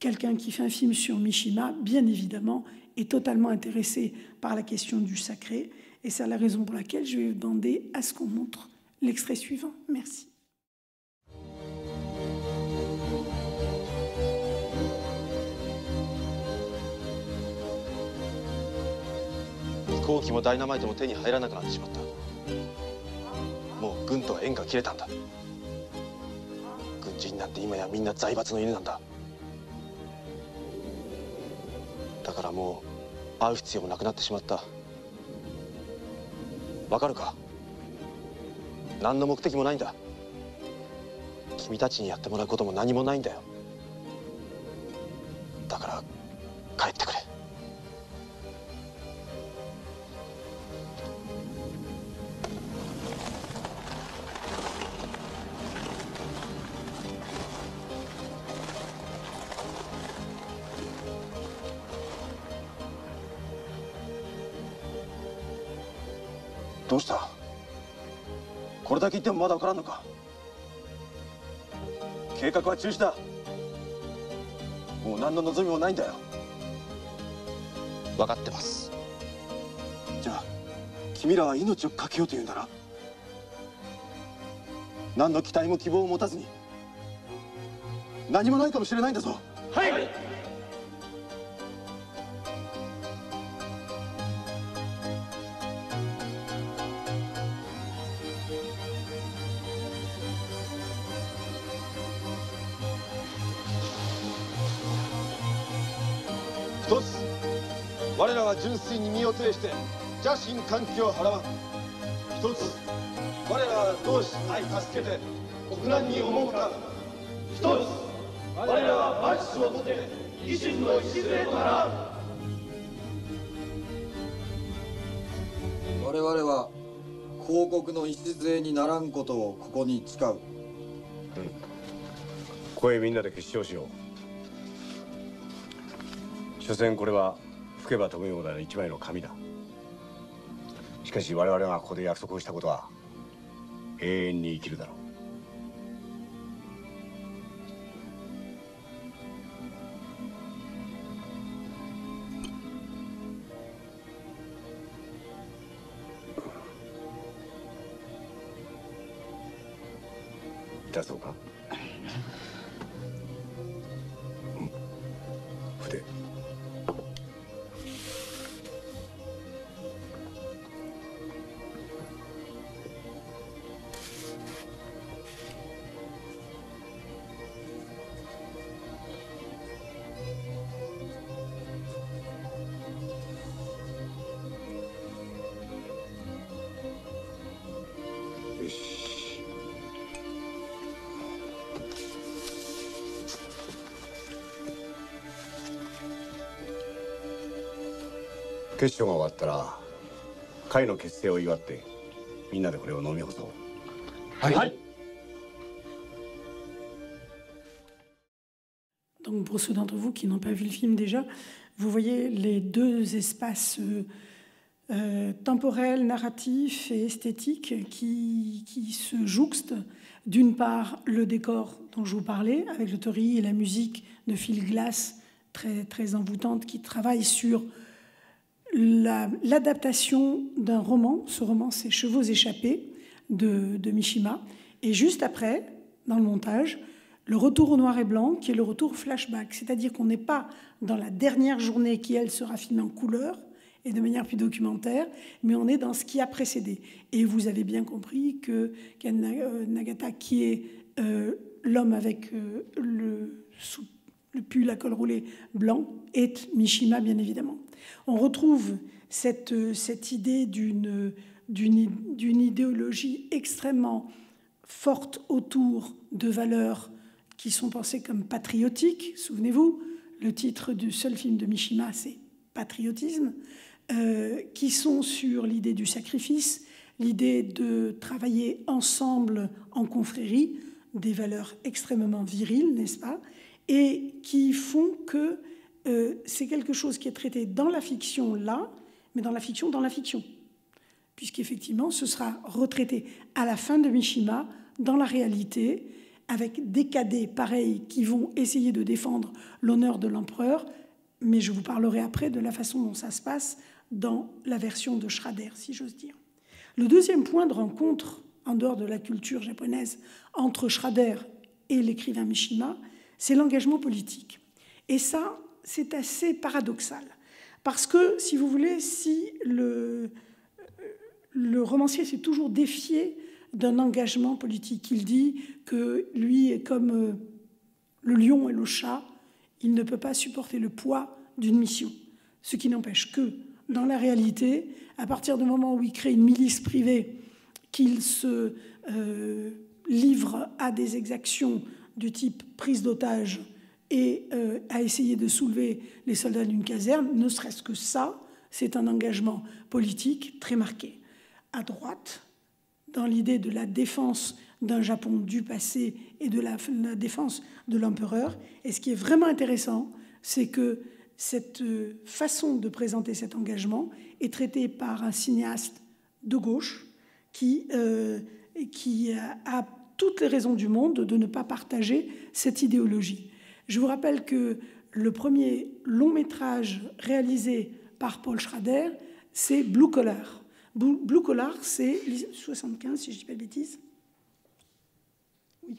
Quelqu'un qui fait un film sur Mishima, bien évidemment, est totalement intéressé par la question du sacré, et c'est la raison pour laquelle je vais demander à ce qu'on montre l'extrait suivant. Merci. もう軍とは縁が切れたんだ軍人なんて今やみんな財閥の犬なんだだからもう会う必要もなくなってしまったわかるか何の目的もないんだ。君たちにやってもらうことも何もないんだよ。だから帰ってくれ。これだけ言ってもまだ分からんのか。計画は中止だ。もう何の望みもないんだよ。分かってます。じゃあ君らは命を懸けようというんだな。何の期待も希望を持たずに。何もないかもしれないんだぞ。はい粋に身を挺して邪神環境を払わん一つ我らは同志愛助けて国難に思うか一つ我らは万死をもて維新の礎とならん我々は広告の礎にならんことをここに誓う、うん、声みんなで決勝しよう。所詮これはけば飛ぶような一枚の紙だ。しかし我々がここで約束をしたことは永遠に生きるだろう。決勝が終わったら会の結成を祝ってみんなでこれを飲み干そうはい、はい Donc pour ceux d'entre vous qui n'ont pas vu le film déjà, vous voyez les deux espaces euh, euh, temporels, narratifs et esthétiques qui, qui se jouxtent. D'une part, le décor dont je vous parlais, avec le tori et la musique de Phil Glass, très, très envoûtante, qui travaille sur l'adaptation d'un roman. Ce roman, c'est Chevaux échappés de, Mishima. Et juste après, dans le montage, le retour au noir et blanc, qui est le retour flashback. C'est-à-dire qu'on n'est pas dans la dernière journée qui, elle, sera filmée en couleur et de manière plus documentaire, mais on est dans ce qui a précédé. Et vous avez bien compris que euh, Nagata, qui est euh, l'homme avec euh, le, le pull à col roulé blanc, est Mishima, bien évidemment. On retrouve cette, cette idée d'une idéologie extrêmement forte autour de valeurs qui sont pensées comme patriotiques. Souvenez-vous, le titre du seul film de Mishima, c'est Patriotisme, euh, qui sont sur l'idée du sacrifice, l'idée de travailler ensemble en confrérie, des valeurs extrêmement viriles, n'est-ce pas? Et qui font que euh, c'est quelque chose qui est traité dans la fiction là, mais dans la fiction, dans la fiction. Puisqu'effectivement, ce sera retraité à la fin de Mishima, dans la réalité, avec des cadets pareils qui vont essayer de défendre l'honneur de l'empereur, mais je vous parlerai après de la façon dont ça se passe dans la version de Schrader, si j'ose dire. Le deuxième point de rencontre, en dehors de la culture japonaise, entre Schrader et l'écrivain Mishima, c'est l'engagement politique. Et ça, c'est assez paradoxal. Parce que, si vous voulez, si le, romancier s'est toujours défié d'un engagement politique, il dit que lui comme euh, le lion et le chat, il ne peut pas supporter le poids d'une mission. Ce qui n'empêche que, dans la réalité, à partir du moment où il crée une milice privée, qu'il se euh, livre à des exactions du type prise d'otage et euh, à essayer de soulever les soldats d'une caserne, ne serait-ce que ça, c'est un engagement politique très marqué. À droite, dans l'idée de la défense d'un Japon du passé et de la, défense de l'empereur. Et ce qui est vraiment intéressant, c'est que cette euh, façon de présenter cet engagement est traitée par un cinéaste de gauche qui, euh, qui a toutes les raisons du monde de ne pas partager cette idéologie. Je vous rappelle que le premier long métrage réalisé par Paul Schrader, c'est Blue Collar. Blue Collar, c'est 75, si je ne dis pas de. Oui.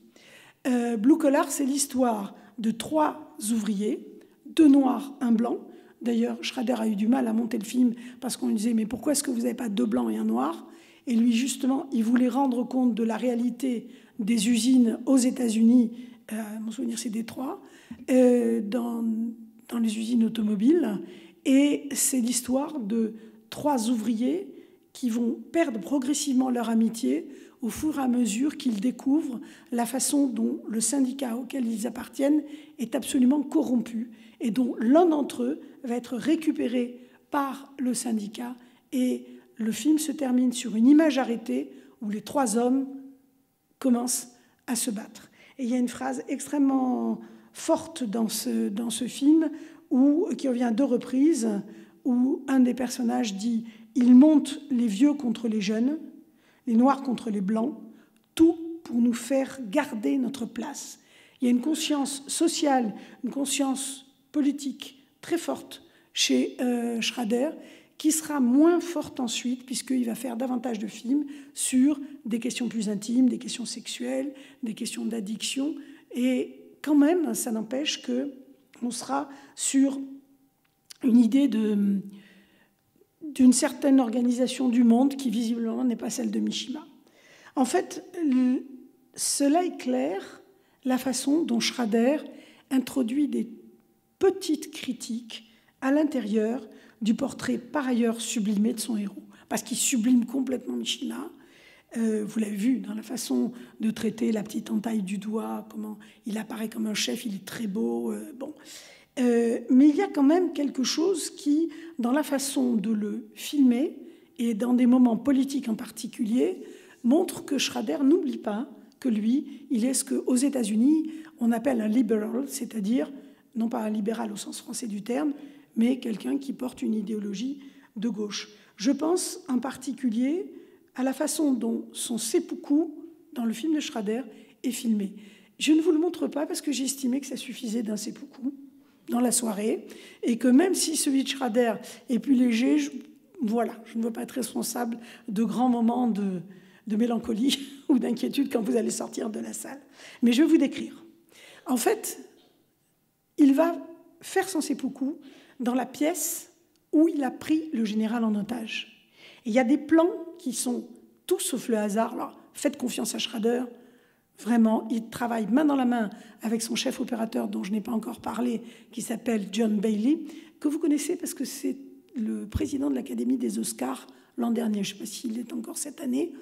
Euh, Blue Collar, c'est l'histoire de trois ouvriers, deux noirs, un blanc. D'ailleurs, Schrader a eu du mal à monter le film parce qu'on lui disait Mais pourquoi est-ce que vous n'avez pas deux blancs et un noir? Et lui, justement, il voulait rendre compte de la réalité des usines aux États-Unis, euh, mon souvenir c'est Détroit, euh, dans, dans les usines automobiles. Et c'est l'histoire de trois ouvriers qui vont perdre progressivement leur amitié au fur et à mesure qu'ils découvrent la façon dont le syndicat auquel ils appartiennent est absolument corrompu et dont l'un d'entre eux va être récupéré par le syndicat. Et le film se termine sur une image arrêtée où les trois hommes commencent à se battre. Et il y a une phrase extrêmement forte dans ce, dans ce film, où, qui revient à deux reprises, où un des personnages dit Il monte les vieux contre les jeunes, les noirs contre les blancs, tout pour nous faire garder notre place. Il y a une conscience sociale, une conscience politique très forte chez euh, Schrader, qui sera moins forte ensuite, puisqu'il va faire davantage de films sur des questions plus intimes, des questions sexuelles, des questions d'addiction. Et quand même, ça n'empêche que on sera sur une idée d'une certaine organisation du monde qui visiblement n'est pas celle de Mishima. En fait, cela éclaire la façon dont Schrader introduit des petites critiques à l'intérieur du portrait par ailleurs sublimé de son héros, parce qu'il sublime complètement Mishima. Euh, vous l'avez vu dans la façon de traiter la petite entaille du doigt, comment il apparaît comme un chef, il est très beau. Euh, bon, euh, mais il y a quand même quelque chose qui, dans la façon de le filmer et dans des moments politiques en particulier, montre que Schrader n'oublie pas que lui, il est ce qu'aux États-Unis, on appelle un liberal, c'est-à-dire, non pas un libéral au sens français du terme, mais quelqu'un qui porte une idéologie de gauche. Je pense en particulier à la façon dont son seppuku, dans le film de Schrader, est filmé. Je ne vous le montre pas parce que j'ai estimé que ça suffisait d'un seppuku dans la soirée, et que même si celui de Schrader est plus léger, je, voilà, je ne veux pas être responsable de grands moments de, de mélancolie ou d'inquiétude quand vous allez sortir de la salle. Mais je vais vous décrire. En fait, il va faire son seppuku dans la pièce où il a pris le général en otage. Il y a des plans qui sont tout sauf le hasard. Alors, faites confiance à Schrader. Vraiment, il travaille main dans la main avec son chef opérateur, dont je n'ai pas encore parlé, qui s'appelle John Bailey, que vous connaissez parce que c'est le président de l'Académie des Oscars l'an dernier. Je ne sais pas s'il est encore cette année,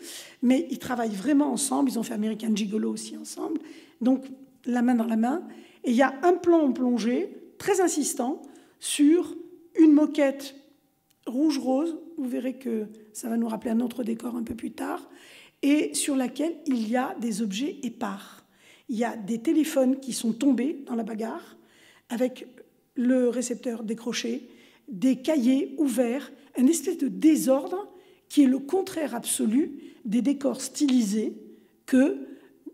mais ils travaillent vraiment ensemble. Ils ont fait American Gigolo aussi ensemble. Donc, la main dans la main. Et il y a un plan en plongée très insistant sur une moquette rouge-rose. Vous verrez que ça va nous rappeler un autre décor un peu plus tard. Et sur laquelle il y a des objets épars. Il y a des téléphones qui sont tombés dans la bagarre avec le récepteur décroché, des cahiers ouverts, un espèce de désordre qui est le contraire absolu des décors stylisés que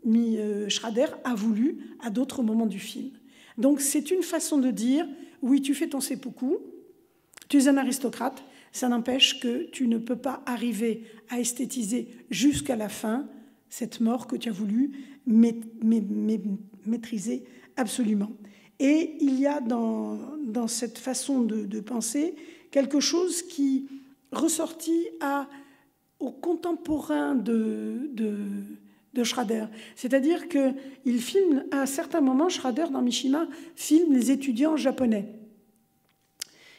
euh, Schrader a voulu à d'autres moments du film. Donc c'est une façon de dire, oui, tu fais ton seppuku, tu es un aristocrate, ça n'empêche que tu ne peux pas arriver à esthétiser jusqu'à la fin cette mort que tu as voulu maîtriser absolument. Et il y a dans, cette façon de, penser quelque chose qui ressortit à, aux contemporains de, de Schrader. C'est-à-dire qu'il filme, à un certain moment, Schrader, dans Mishima, filme les étudiants japonais.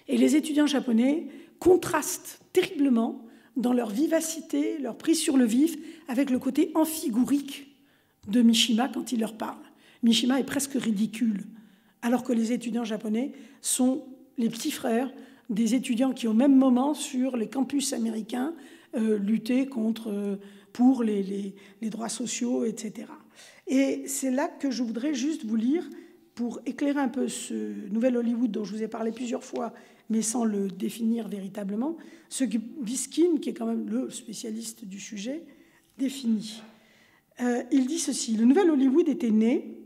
Et les étudiants japonais contrastent terriblement dans leur vivacité, leur prise sur le vif, avec le côté amphigurique de Mishima quand il leur parle. Mishima est presque ridicule alors que les étudiants japonais sont les petits frères des étudiants qui, au même moment, sur les campus américains, euh, luttaient contre, euh, pour les, droits sociaux, etc. Et c'est là que je voudrais juste vous lire, pour éclairer un peu ce nouvel Hollywood dont je vous ai parlé plusieurs fois, mais sans le définir véritablement, ce que Biskin, qui est quand même le spécialiste du sujet, définit. Euh, il dit ceci, le nouvel Hollywood était né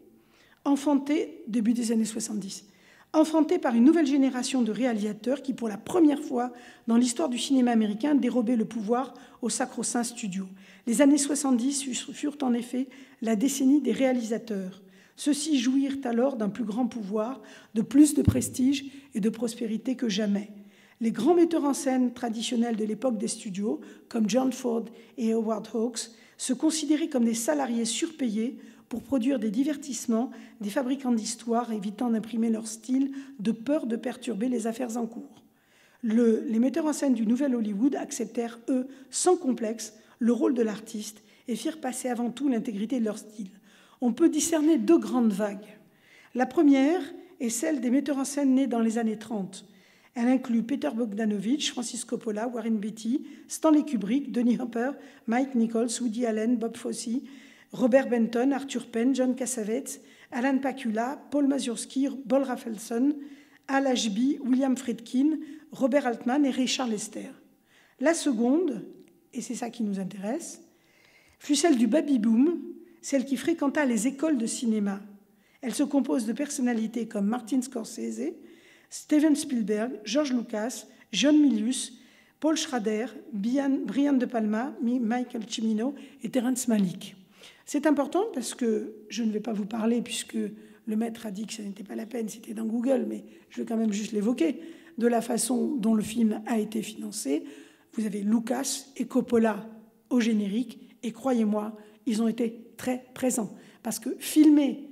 enfanté début des années 70, enfanté par une nouvelle génération de réalisateurs qui, pour la première fois dans l'histoire du cinéma américain, dérobaient le pouvoir au sacro-saint studio. Les années 70 furent en effet la décennie des réalisateurs. Ceux-ci jouirent alors d'un plus grand pouvoir, de plus de prestige et de prospérité que jamais. Les grands metteurs en scène traditionnels de l'époque des studios, comme John Ford et Howard Hawks, se considéraient comme des salariés surpayés pour produire des divertissements, des fabricants d'histoires évitant d'imprimer leur style de peur de perturber les affaires en cours. les metteurs en scène du Nouvel Hollywood acceptèrent, eux, sans complexe, le rôle de l'artiste et firent passer avant tout l'intégrité de leur style. On peut discerner deux grandes vagues. La première est celle des metteurs en scène nés dans les années 30. Elle inclut Peter Bogdanovich, Francis Coppola, Warren Beatty, Stanley Kubrick, Denis Hopper, Mike Nichols, Woody Allen, Bob Fosse, Robert Benton, Arthur Penn, John Cassavetes, Alan Pakula, Paul Mazursky, Paul Rafelson, Al Ashby, William Friedkin, Robert Altman et Richard Lester. La seconde, et c'est ça qui nous intéresse, fut celle du baby boom, celle qui fréquenta les écoles de cinéma. Elle se compose de personnalités comme Martin Scorsese, Steven Spielberg, George Lucas, John Milius, Paul Schrader, Brian De Palma, Michael Cimino et Terence Malick. C'est important parce que je ne vais pas vous parler, puisque le maître a dit que ce n'était pas la peine, c'était dans Google, mais je vais quand même juste l'évoquer, de la façon dont le film a été financé. Vous avez Lucas et Coppola au générique, et croyez-moi, ils ont été très présents. Parce que filmer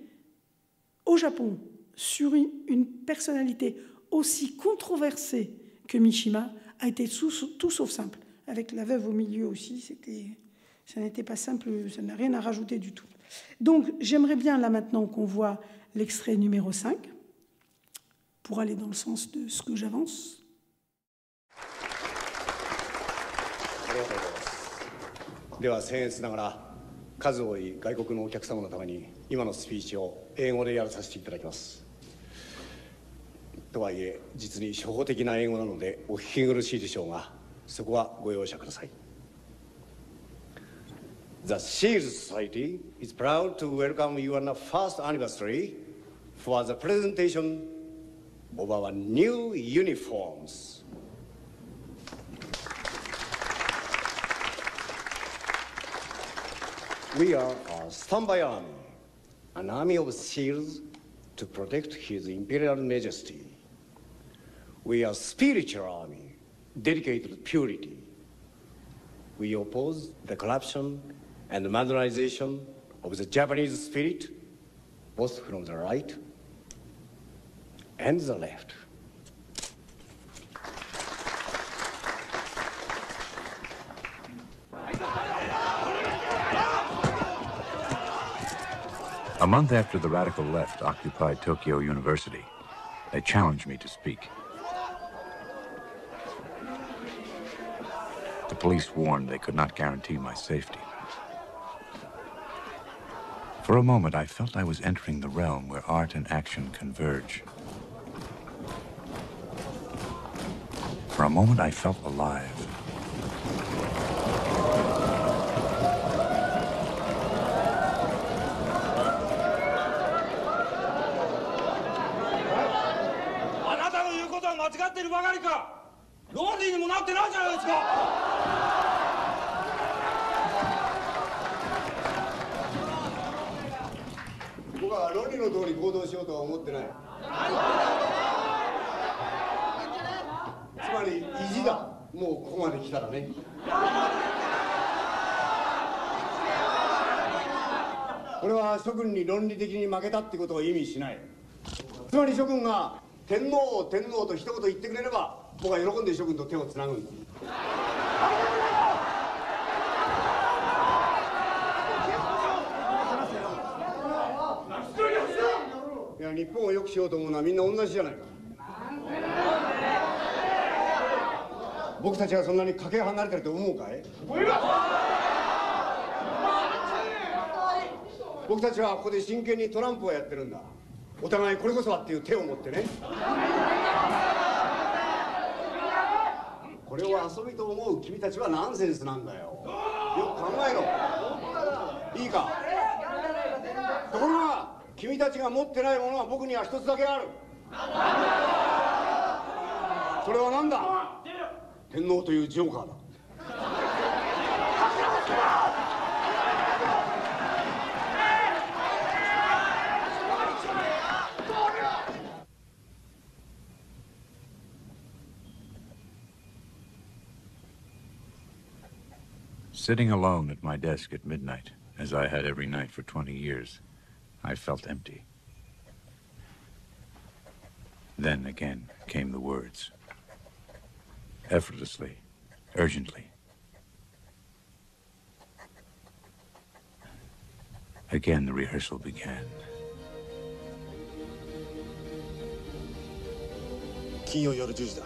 au Japon sur une personnalité aussi controversée que Mishima a été tout sauf simple. Avec la veuve au milieu aussi, c'était ça n'était pas simple, ça n'a rien à rajouter du tout. Donc j'aimerais bien là maintenant qu'on voit l'extrait numéro 5 pour aller dans le sens de ce que j'avance. では僭越ながら数多い外国のお客様のために今のスピーチを英語でやらさせていただきますとはいえ実に初歩的な英語なのでお聞き苦しいでしょうがそこはご容赦ください The Shield Society is proud to welcome you on the first anniversary for the presentation of our new uniforms. We are a standby army, an army of seals to protect His Imperial Majesty. We are a spiritual army dedicated to purity. We oppose the corruption and the modernization of the Japanese spirit, both from the right and the left. A month after the radical left occupied Tokyo University, they challenged me to speak. The police warned they could not guarantee my safety. For a moment, I felt I was entering the realm where art and action converge. For a moment, I felt alive.僕は論理 の通り行動しようとは思ってない。つまり意地だ。もうここまで来たらね。これは諸君に論理的に負けたってことを意味しない。つまり諸君が天皇天皇と一言言ってくれれば僕は喜んで諸君と手をつなぐんだいや日本を良くしようと思うのはみんな同じじゃないか。僕たちがそんなにかけ離れてると思うかい？僕たちはここで真剣にトランプをやってるんだ。お互いこれこそはっていう手を持ってね。これを遊びと思う君たちはナンセンスなんだよ。よく考えろ。いいか？ところが君たちが持ってないものは僕には一つだけあるそれは何だ天皇というジョーカーだ Sitting alone at my desk at midnight, as I had every night for 20 years, I felt empty. Then again came the words. Effortlessly, urgently. Again, the rehearsal began. 金曜夜10時だ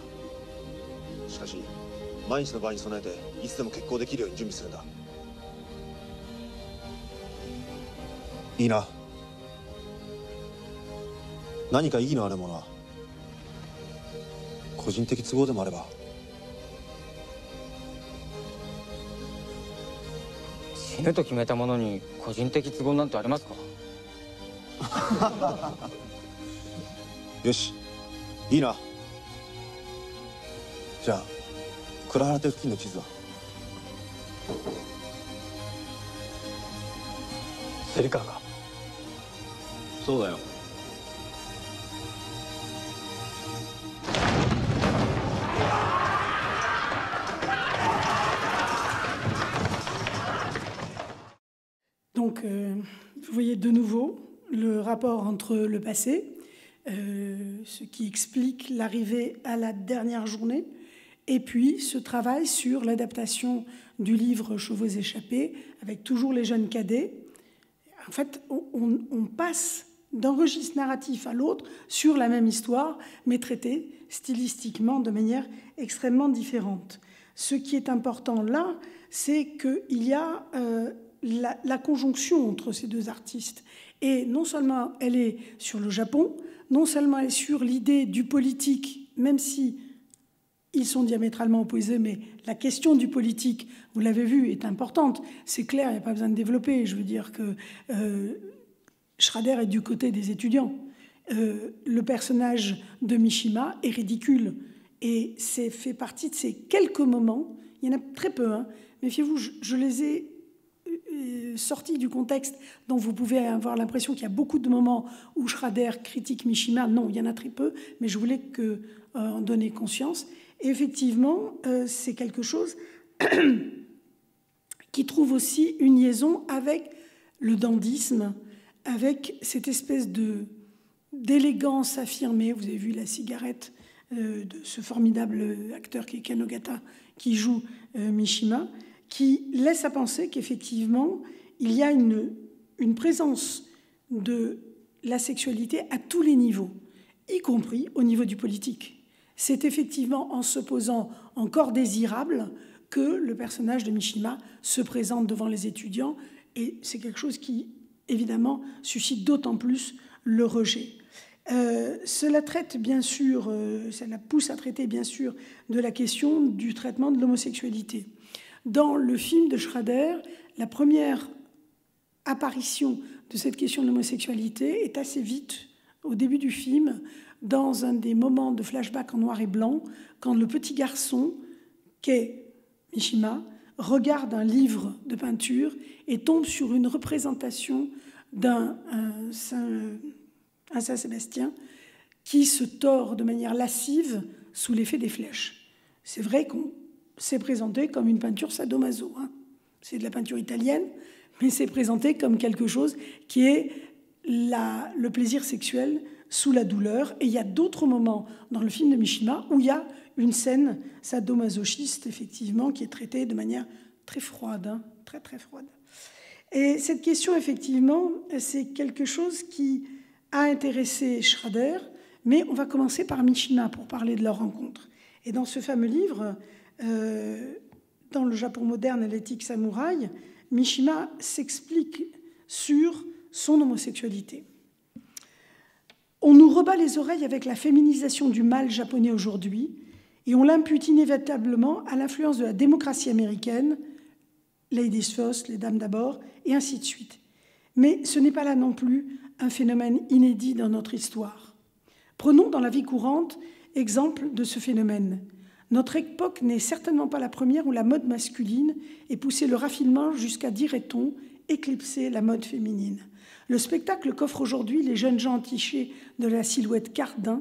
しかし毎日の場合に備えていつでも決行できるように準備するんだいいな 何か意義のあるものは個人的都合でもあれば死ぬと決めたものに個人的都合なんてありますか？よしいいな。じゃあ倉原邸付近の地図は？セリカがそうだよ「rapport entre le passé, euh, ce qui explique l'arrivée à la dernière journée, et puis ce travail sur l'adaptation du livre Chevaux échappés, avec toujours les jeunes cadets. En fait, on, passe d'un registre narratif à l'autre sur la même histoire, mais traitée stylistiquement de manière extrêmement différente. Ce qui est important là, c'est qu'il y a euh, la conjonction entre ces deux artistes. Et non seulement elle est sur le Japon, non seulement elle est sur l'idée du politique, même si ils sont diamétralement opposés, mais la question du politique, vous l'avez vu, est importante. C'est clair, il n'y a pas besoin de développer. Je veux dire que euh, Schrader est du côté des étudiants. le personnage de Mishima est ridicule. Et c'est fait partie de ces quelques moments, il y en a très peu, hein, méfiez-vous, je, les ai sortis du contexte dont vous pouvez avoir l'impression qu'il y a beaucoup de moments où Schrader critique Mishima. Non, il y en a très peu, mais je voulais que, en donner conscience. Et effectivement, c'est quelque chose qui trouve aussi une liaison avec le dandisme, avec cette espèce de d'élégance affirmée. Vous avez vu la cigarette euh, de ce formidable acteur qui est Kanogata, qui joue euh, Mishima, qui laisse à penser qu'effectivement, il y a une, présence de la sexualité à tous les niveaux, y compris au niveau du politique. C'est effectivement en se posant encore désirable que le personnage de Mishima se présente devant les étudiants, et c'est quelque chose qui, évidemment, suscite d'autant plus le rejet. Euh, cela traite bien sûr, euh, cela pousse à traiter bien sûr de la question du traitement de l'homosexualité. Dans le film de Schrader, la première apparition de cette question de l'homosexualité est assez vite, au début du film, dans un des moments de flashback en noir et blanc, quand le petit garçon, qu'est Mishima regarde un livre de peinture et tombe sur une représentation d'un Saint-Sébastien qui se tord de manière lascive sous l'effet des flèches. C'est vrai qu'on s'est présenté comme une peinture sadomaso. Hein. C'est de la peinture italienne, mais c'est présenté comme quelque chose qui est le plaisir sexuel sous la douleur. Et il y a d'autres moments dans le film de Mishima où il y a une scène sadomasochiste, effectivement, qui est traitée de manière très froide, hein, très très froide. Et cette question, effectivement, c'est quelque chose qui a intéressé Schrader, mais on va commencer par Mishima pour parler de leur rencontre. Et dans ce fameux livre, euh, dans le Japon moderne et l'éthique samouraï, Mishima s'explique sur son homosexualité. On nous rebat les oreilles avec la féminisation du mal japonais aujourd'hui, et on l'impute inévitablement à l'influence de la démocratie américaine, ladies first, les dames d'abord, et ainsi de suite. Mais ce n'est pas là non plus un phénomène inédit dans notre histoire. Prenons dans la vie courante exemple de ce phénomène. Notre époque n'est certainement pas la première où la mode masculine ait poussé le raffinement jusqu'à, dirait-on, éclipser la mode féminine. Le spectacle qu'offrent aujourd'hui les jeunes gens entichés de la silhouette cardin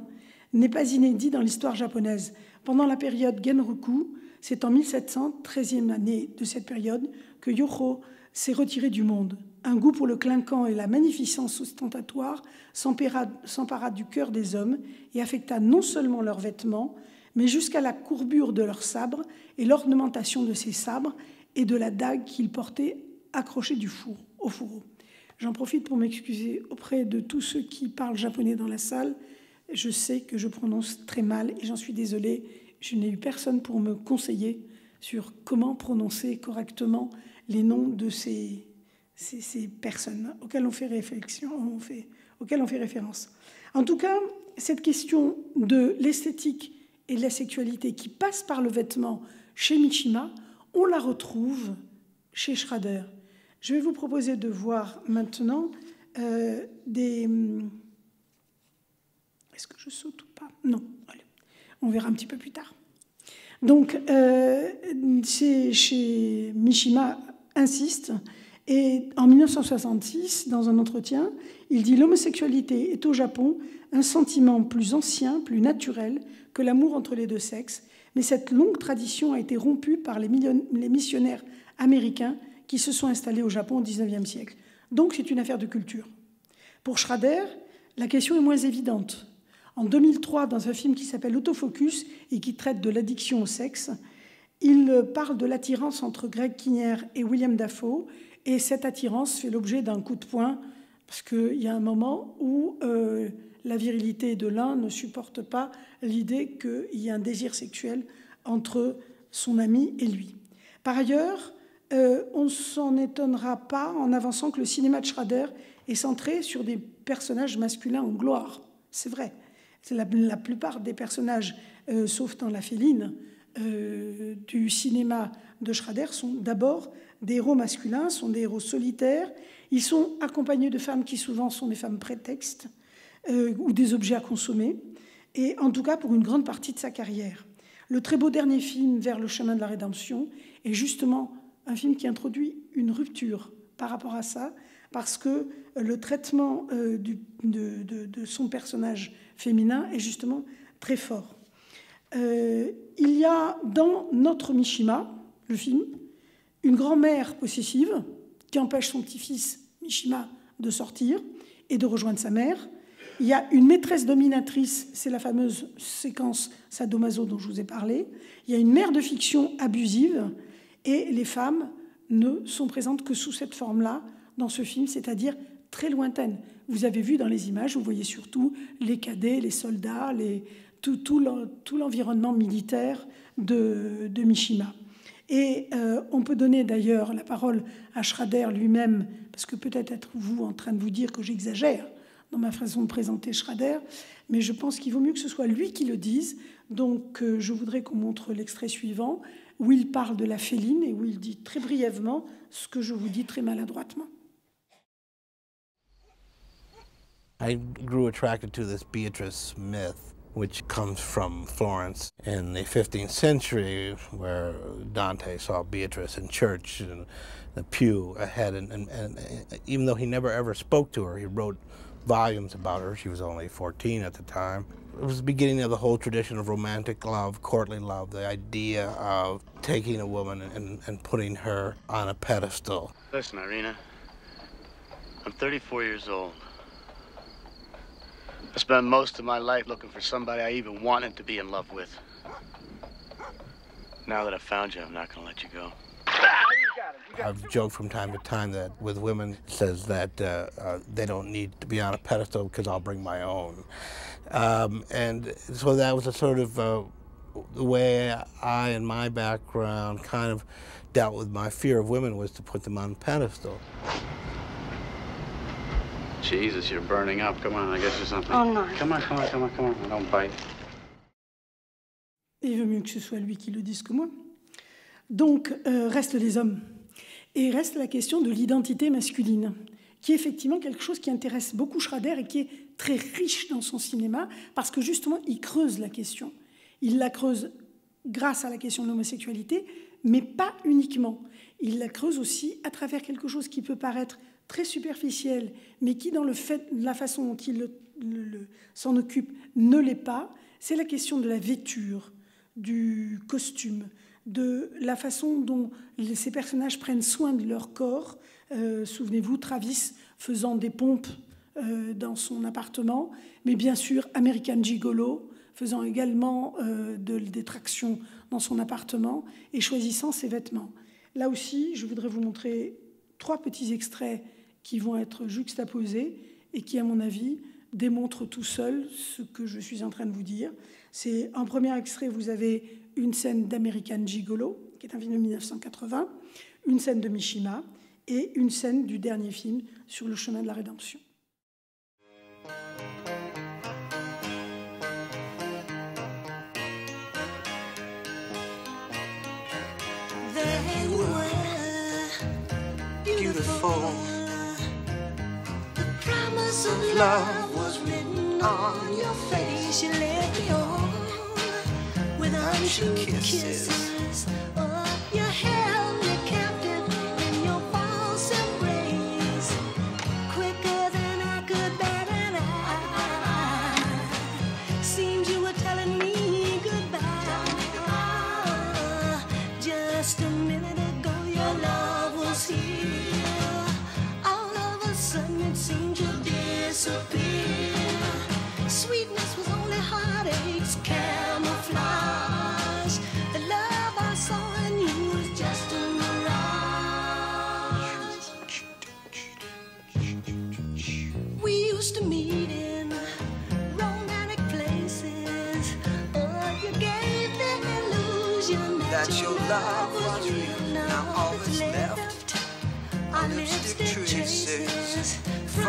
n'est pas inédit dans l'histoire japonaise. Pendant la période Genroku, c'est en 1700, 13e année de cette période, que Yoho s'est retiré du monde. Un goût pour le clinquant et la magnificence ostentatoire s'empara du cœur des hommes et affecta non seulement leurs vêtements, mais jusqu'à la courbure de leurs sabres et l'ornementation de ces sabres et de la dague qu'ils portaient accrochée du four, au fourreau. J'en profite pour m'excuser auprès de tous ceux qui parlent japonais dans la salle je sais que je prononce très mal et j'en suis désolée. Je n'ai eu personne pour me conseiller sur comment prononcer correctement les noms de ces, ces, personnes auxquelles on fait réflexion, auxquelles on fait référence. En tout cas, cette question de l'esthétique et la sexualité qui passe par le vêtement chez Mishima, on la retrouve chez Schrader. Je vais vous proposer de voir maintenant euh, des est-ce que je saute ou pas? Non. On verra un petit peu plus tard. Donc, euh, chez, Mishima insiste, et en 1966, dans un entretien, il dit L'homosexualité est au Japon un sentiment plus ancien, plus naturel que l'amour entre les deux sexes, mais cette longue tradition a été rompue par les, missionnaires américains qui se sont installés au Japon au XIXe siècle. Donc c'est une affaire de culture. Pour Schrader, la question est moins évidente. En 2003, dans un film qui s'appelle Autofocus et qui traite de l'addiction au sexe, il parle de l'attirance entre Greg Kinnear et William Dafoe. Et cette attirance fait l'objet d'un coup de poing, parce qu'il y a un moment où euh, la virilité de l'un ne supporte pas l'idée qu'il y a un désir sexuel entre son ami et lui. Par ailleurs, euh, on ne s'en étonnera pas en avançant que le cinéma de Schrader est centré sur des personnages masculins en gloire. C'est vrai. La, plupart des personnages, euh, sauf dans la féline, euh, du cinéma de Schrader sont d'abord des héros masculins, sont des héros solitaires. Ils sont accompagnés de femmes qui souvent sont des femmes prétextes. Euh, ou des objets à consommer, et en tout cas pour une grande partie de sa carrière. Le très beau dernier film, Vers le chemin de la rédemption, est justement un film qui introduit une rupture par rapport à ça, parce que le traitement euh, de, son personnage féminin est justement très fort. Euh, il y a dans Notre Mishima, le film, une grand-mère possessive qui empêche son petit-fils Mishima de sortir et de rejoindre sa mère. Il y a une maîtresse dominatrice, c'est la fameuse séquence sadomaso dont je vous ai parlé. Il y a une mère de fiction abusive et les femmes ne sont présentes que sous cette forme-là dans ce film, c'est-à-dire très lointaine. Vous avez vu dans les images, vous voyez surtout les cadets, les soldats, tout, l'environnement militaire de, de, Mishima. Et euh, on peut donner d'ailleurs la parole à Schrader lui-même, parce que peut-être êtes-vous en train de vous dire que j'exagère dans ma façon de présenter Schrader, mais je pense qu'il vaut mieux que ce soit lui qui le dise. Donc euh, je voudrais qu'on montre l'extrait suivant, où il parle de la féline et où il dit très brièvement ce que je vous dis très maladroitement. I grew attracted to this Beatrice myth, which comes from Florence in the 15th century, where Dante saw Beatrice in church in the pew ahead. And, and, and even though he never ever spoke to her, he wrote volumes about her. She was only 14 at the time. It was the beginning of the whole tradition of romantic love, courtly love, the idea of taking a woman and, and putting her on a pedestal. Listen, Irina, I'm 34 years old. I spent most of my life looking for somebody I even wanted to be in love with. Now that I've found you, I'm not going to let you go. Ah! I've joked from time to time that with women says that uh, uh, they don't need to be on a pedestal because I'll bring my own, um, and so that was a sort of uh, the way I, in my background, kind of dealt with my fear of women was to put them on a pedestal. Jesus, you're burning up. Come on, I guess there's something. Oh, no. Come on, come on, come on, come on. Don't bite. Il vaut mieux que ce soit lui qui le dise que moi. Donc, euh, restent les hommes. Et reste la question de l'identité masculine, qui est effectivement quelque chose qui intéresse beaucoup Schrader et qui est très riche dans son cinéma, parce que justement, il creuse la question. Il la creuse grâce à la question de l'homosexualité, mais pas uniquement. Il la creuse aussi à travers quelque chose qui peut paraître très superficiel, mais qui, dans le fait, la façon dont il s'en occupe, ne l'est pas, c'est la question de la vêture, du costume, de la façon dont ces personnages prennent soin de leur corps. Euh, Souvenez-vous, Travis faisant des pompes euh, dans son appartement, mais bien sûr American Gigolo faisant également euh, de, des tractions dans son appartement et choisissant ses vêtements. Là aussi, je voudrais vous montrer trois petits extraits qui vont être juxtaposés et qui, à mon avis, démontrent tout seuls ce que je suis en train de vous dire. C'est en premier extrait, vous avez une scène d'American Gigolo, qui est un film de 1980, une scène de Mishima et une scène du dernier film sur le chemin de la rédemption. Face. time she kisses.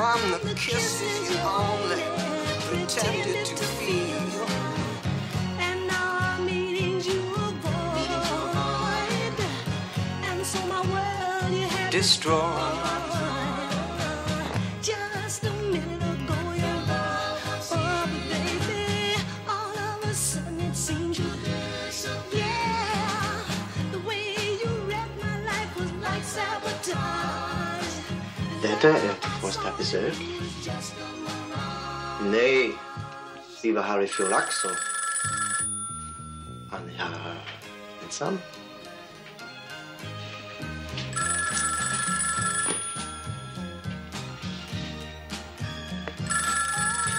From the kisses you only pretended to feel. And now our meetings you avoid. And so my world you had Destroy. Är första besök. Nej, vi var här i fjol också. Han är ensam.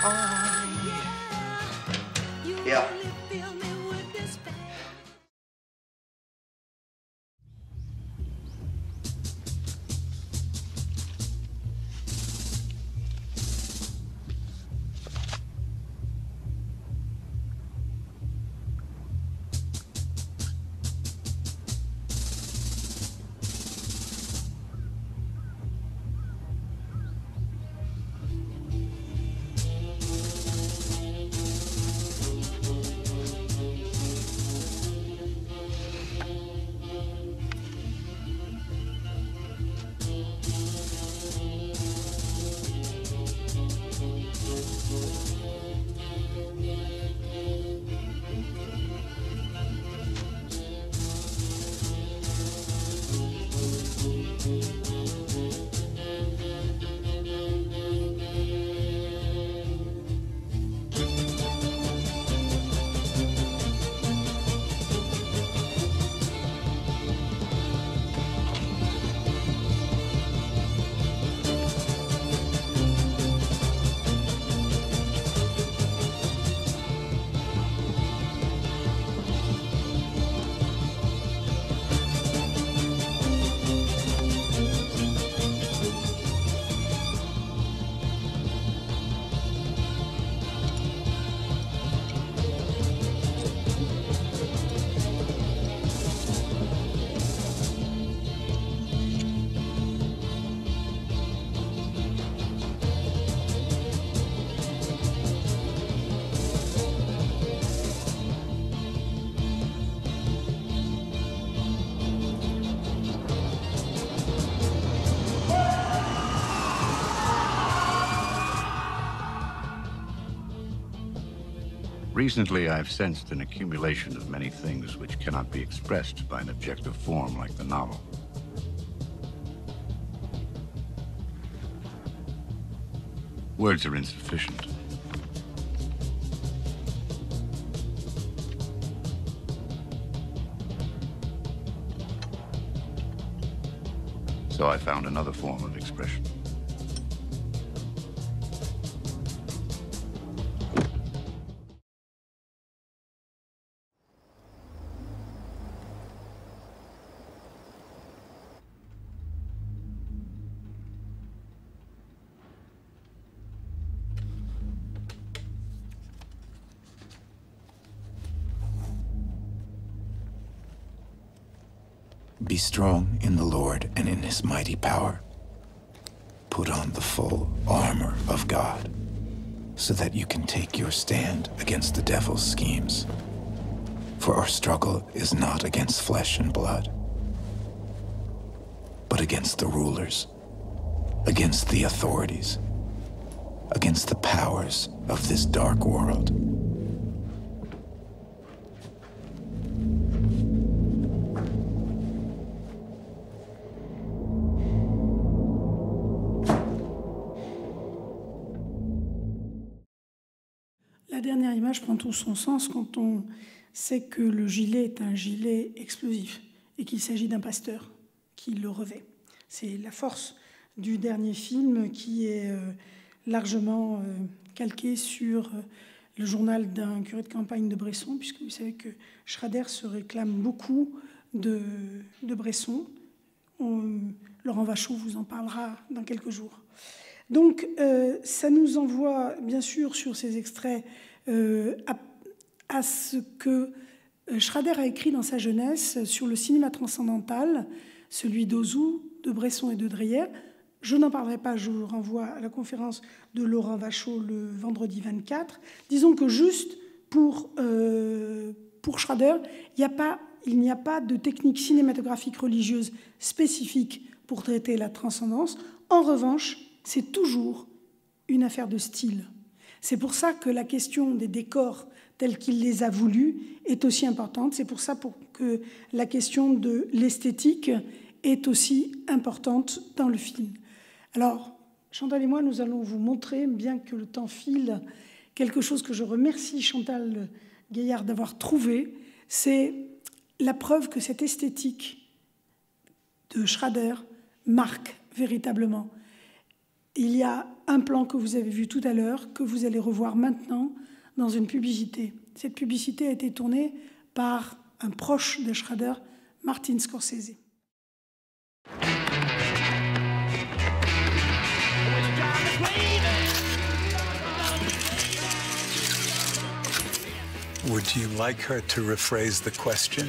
Ja. Recently, I've sensed an accumulation of many things which cannot be expressed by an objective form like the novel. Words are insufficient. Be strong in the Lord and in his mighty power. Put on the full armor of God so that you can take your stand against the devil's schemes. For our struggle is not against flesh and blood, but against the rulers, against the authorities, against the powers of this dark world. Tout son sens quand on sait que le gilet est un gilet explosif et qu'il s'agit d'un pasteur qui le revêt. C'est la force du dernier film qui est euh, largement euh, calqué sur euh, le journal d'un curé de campagne de Bresson, puisque vous savez que Schrader se réclame beaucoup de, Bresson. On- Laurent Vachon vous en parlera dans quelques jours. Donc, ça nous envoie, bien sûr, sur ces extraits, à, à ce que euh, Schrader a écrit dans sa jeunesse sur le cinéma transcendantal, celui d'Ozu, de Bresson et de Dreyer. Je n'en parlerai pas, je vous renvoie à la conférence de Laurent Vachon le vendredi 24. Disons que juste pour, euh, Schrader, il n'y a pas de technique cinématographique religieuse spécifique pour traiter la transcendance. En revanche, c'est toujours une affaire de style. C'est pour ça que la question des décors tels qu'il les a voulus est aussi importante. C'est pour ça que la question de l'esthétique est aussi importante dans le film. Alors, Chantal et moi, nous allons vous montrer, bien que le temps file, quelque chose que je remercie Chantal Gaillard d'avoir trouvé. C'est la preuve que cette esthétique de Schrader marque véritablement. Il y a un plan que vous avez vu tout à l'heure, que vous allez revoir maintenant dans une publicité. Cette publicité a été tournée par un proche de Schrader, Martin Scorsese. Would you like her to rephrase the question?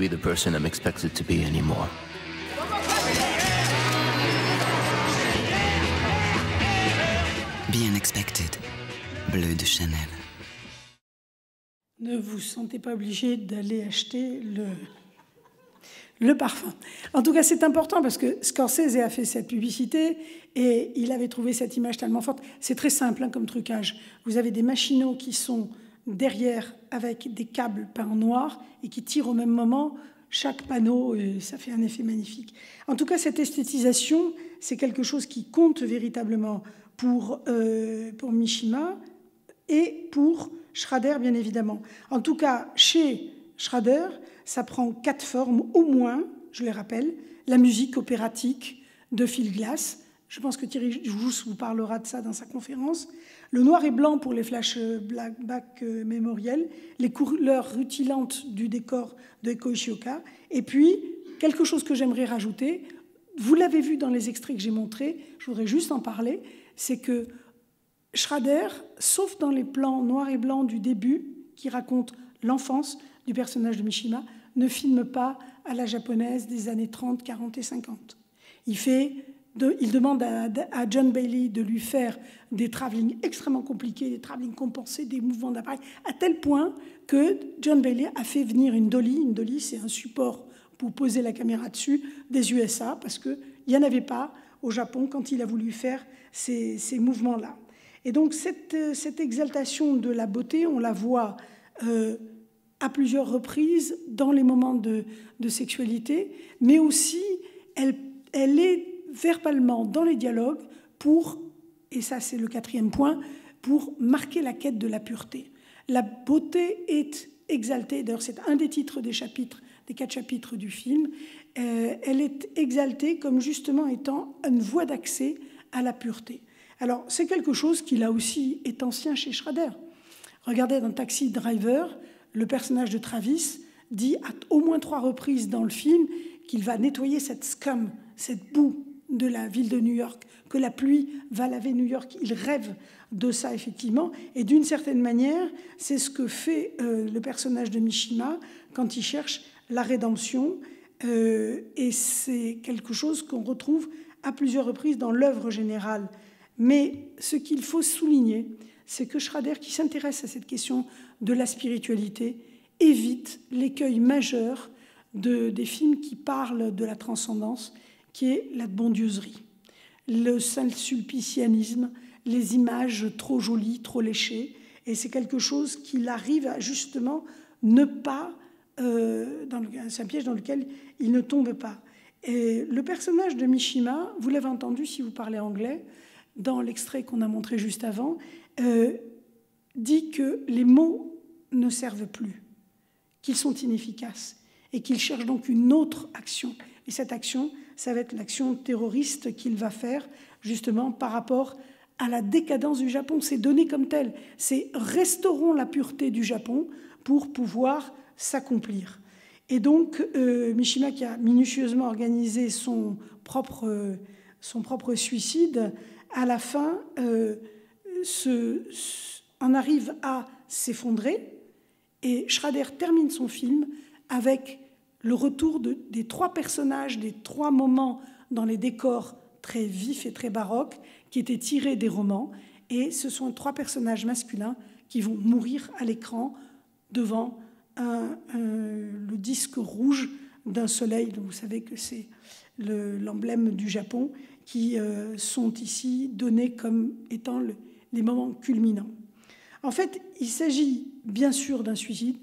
Be the person I'm expected to be anymore. Bien expected. Bleu de Chanel. Ne vous sentez pas obligé d'aller acheter le, le parfum. En tout cas, c'est important parce que Scorsese a fait cette publicité et il avait trouvé cette image tellement forte. C'est très simple hein, comme trucage. Vous avez des machinaux qui sont derrière avec des câbles peints en noir et qui tirent au même moment chaque panneau, et ça fait un effet magnifique. En tout cas, cette esthétisation, c'est quelque chose qui compte véritablement pour, euh, pour Mishima et pour Schrader, bien évidemment. En tout cas, chez Schrader, ça prend quatre formes au moins, je les rappelle. La musique opératique de Phil Glass. Je pense que Thierry Jousse vous parlera de ça dans sa conférence. Le noir et blanc pour les flashbacks mémoriels. Les couleurs rutilantes du décor de Eko Ishioka. Et puis, quelque chose que j'aimerais rajouter, vous l'avez vu dans les extraits que j'ai montrés, je voudrais juste en parler, c'est que Schrader, sauf dans les plans noirs et blancs du début, qui racontent l'enfance du personnage de Mishima, ne filme pas à la japonaise des années 30, 40 et 50. Il, fait il demande à, John Bailey de lui faire des travelling extrêmement compliqués, des travelling compensés, des mouvements d'appareil, à tel point que John Bailey a fait venir une dolly. Une dolly, c'est un support pour poser la caméra dessus des USA, parce qu'il n'y en avait pas au Japon quand il a voulu faire ces, mouvements-là. Et donc cette, exaltation de la beauté, on la voit euh, à plusieurs reprises dans les moments de, sexualité, mais aussi elle, est verbalement dans les dialogues pour, et ça c'est le quatrième point, pour marquer la quête de la pureté. La beauté est exaltée, d'ailleurs c'est un des titres des chapitres, des quatre chapitres du film, euh, elle est exaltée comme justement étant une voie d'accès à la pureté. Alors, c'est quelque chose qui, là aussi, est ancien chez Schrader. Regardez dans Taxi Driver, le personnage de Travis dit à au moins trois reprises dans le film qu'il va nettoyer cette scum, cette boue de la ville de New York, que la pluie va laver New York. Il rêve de ça, effectivement. Et d'une certaine manière, c'est ce que fait euh, le personnage de Mishima quand il cherche la rédemption. Euh, et c'est quelque chose qu'on retrouve à plusieurs reprises dans l'œuvre générale mais ce qu'il faut souligner, c'est que Schrader, qui s'intéresse à cette question de la spiritualité, évite l'écueil majeur de, des films qui parlent de la transcendance, qui est la bondieuserie, le saint-sulpicianisme, les images trop jolies, trop léchées. Et c'est quelque chose qu'il arrive à justement ne pas. Euh, c'est un piège dans lequel il ne tombe pas. Et le personnage de Mishima, vous l'avez entendu si vous parlez anglais, dans l'extrait qu'on a montré juste avant, euh, dit que les mots ne servent plus, qu'ils sont inefficaces et qu'il cherche donc une autre action. Et cette action, ça va être l'action terroriste qu'il va faire justement par rapport à la décadence du Japon. C'est donné comme tel. C'est restaurons la pureté du Japon pour pouvoir s'accomplir. Et donc, euh, Mishima, qui a minutieusement organisé son propre, son propre suicide, à la fin, euh, en arrive à s'effondrer. Et Schrader termine son film avec le retour de- des trois personnages, des trois moments dans les décors très vifs et très baroques qui étaient tirés des romans. Et ce sont trois personnages masculins qui vont mourir à l'écran devant le disque rouge d'un soleil. Vous savez que c'est le- l'emblème du Japon qui euh, sont ici donnés comme étant le- les moments culminants. En fait, il s'agit bien sûr d'un suicide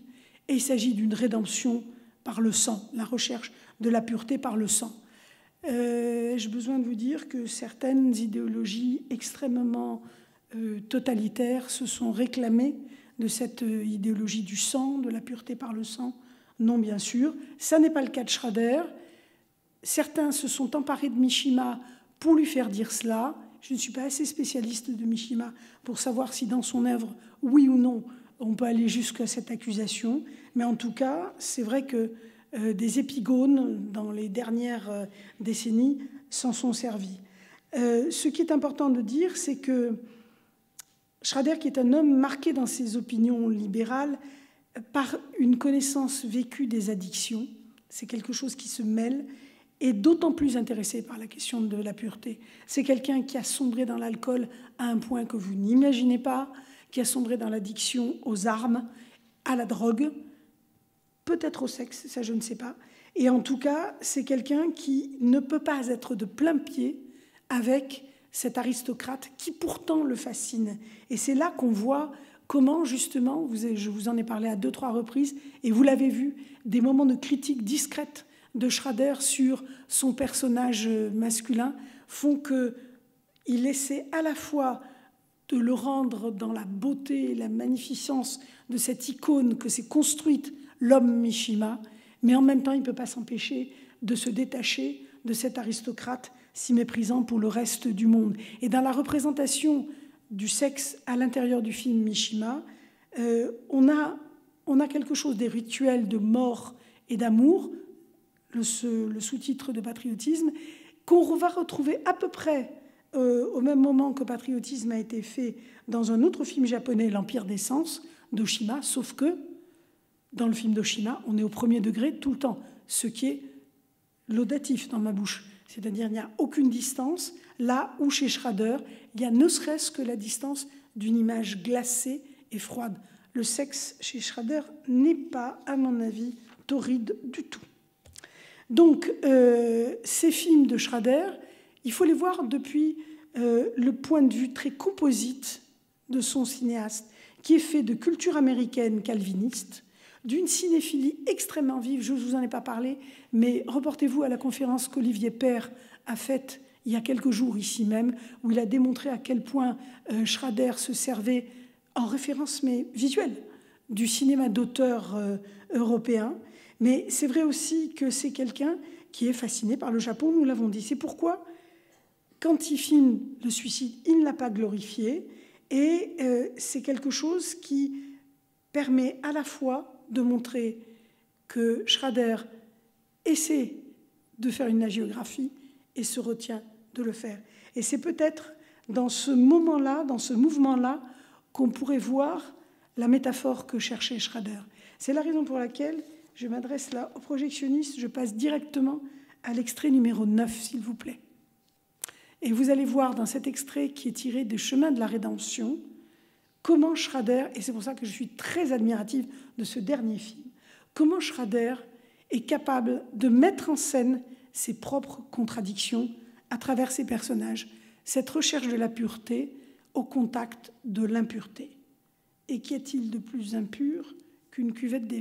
et il s'agit d'une rédemption par le sang, la recherche de la pureté par le sang. Euh, J'ai besoin de vous dire que certaines idéologies extrêmement euh, totalitaires se sont réclamées de cette euh, idéologie du sang, de la pureté par le sang. Non, bien sûr. Ça n'est pas le cas de Schrader. Certains se sont emparés de Mishima pour lui faire dire cela. Je ne suis pas assez spécialiste de Mishima pour savoir si dans son œuvre, oui ou non, on peut aller jusqu'à cette accusation. Mais en tout cas, c'est vrai que euh, des épigones, dans les dernières euh, décennies, s'en sont servis. Euh, ce qui est important de dire, c'est que Schrader, qui est un homme marqué dans ses opinions libérales par une connaissance vécue des addictions, c'est quelque chose qui se mêle, est d'autant plus intéressé par la question de la pureté. C'est quelqu'un qui a sombré dans l'alcool à un point que vous n'imaginez pas, qui a sombré dans l'addiction aux armes, à la drogue, peut-être au sexe, ça je ne sais pas. Et en tout cas, c'est quelqu'un qui ne peut pas être de plein pied avec cet aristocrate qui pourtant le fascine. Et c'est là qu'on voit comment justement, je vous en ai parlé à deux, trois reprises, et vous l'avez vu, des moments de critique discrète de Schrader sur son personnage masculin font que il essaie à la fois de le rendre dans la beauté et la magnificence de cette icône que s'est construite l'homme Mishima, mais en même temps, il ne peut pas s'empêcher de se détacher de cet aristocrate si méprisant pour le reste du monde. Et dans la représentation du sexe à l'intérieur du film Mishima, euh, on, a, quelque chose des rituels de mort et d'amour, le sous-titre de patriotisme, qu'on va retrouver à peu près euh, au même moment que patriotisme a été fait dans un autre film japonais, L'Empire des Sens, d'Oshima, sauf que dans le film d'Oshima, on est au premier degré tout le temps, ce qui est laudatif dans ma bouche. C'est-à-dire il n'y a aucune distance, là où chez Schrader, il y a ne serait-ce que la distance d'une image glacée et froide. Le sexe chez Schrader n'est pas, à mon avis, torride du tout. Donc, euh, ces films de Schrader, il faut les voir depuis euh, le point de vue très composite de son cinéaste, qui est fait de culture américaine calviniste, d'une cinéphilie extrêmement vive. Je ne vous en ai pas parlé, mais reportez-vous à la conférence qu'Olivier Père a faite il y a quelques jours ici même, où il a démontré à quel point euh, Schrader se servait en référence, mais visuelle, du cinéma d'auteur euh, européen. Mais c'est vrai aussi que c'est quelqu'un qui est fasciné par le Japon, nous l'avons dit. C'est pourquoi, quand il filme le suicide, il ne l'a pas glorifié. Et euh, c'est quelque chose qui permet à la fois de montrer que Schrader essaie de faire une hagiographie et se retient de le faire. Et c'est peut-être dans ce moment-là, dans ce mouvement-là, qu'on pourrait voir la métaphore que cherchait Schrader. C'est la raison pour laquelle je m'adresse là aux projectionnistes. Je passe directement à l'extrait numéro 9, s'il vous plaît. Et vous allez voir dans cet extrait qui est tiré des chemins de la rédemption, comment Schrader, et c'est pour ça que je suis très admirative de ce dernier film, comment Schrader est capable de mettre en scène ses propres contradictions à travers ses personnages, cette recherche de la pureté au contact de l'impureté? Et qu'y a-t-il de plus impur qu'une cuvette des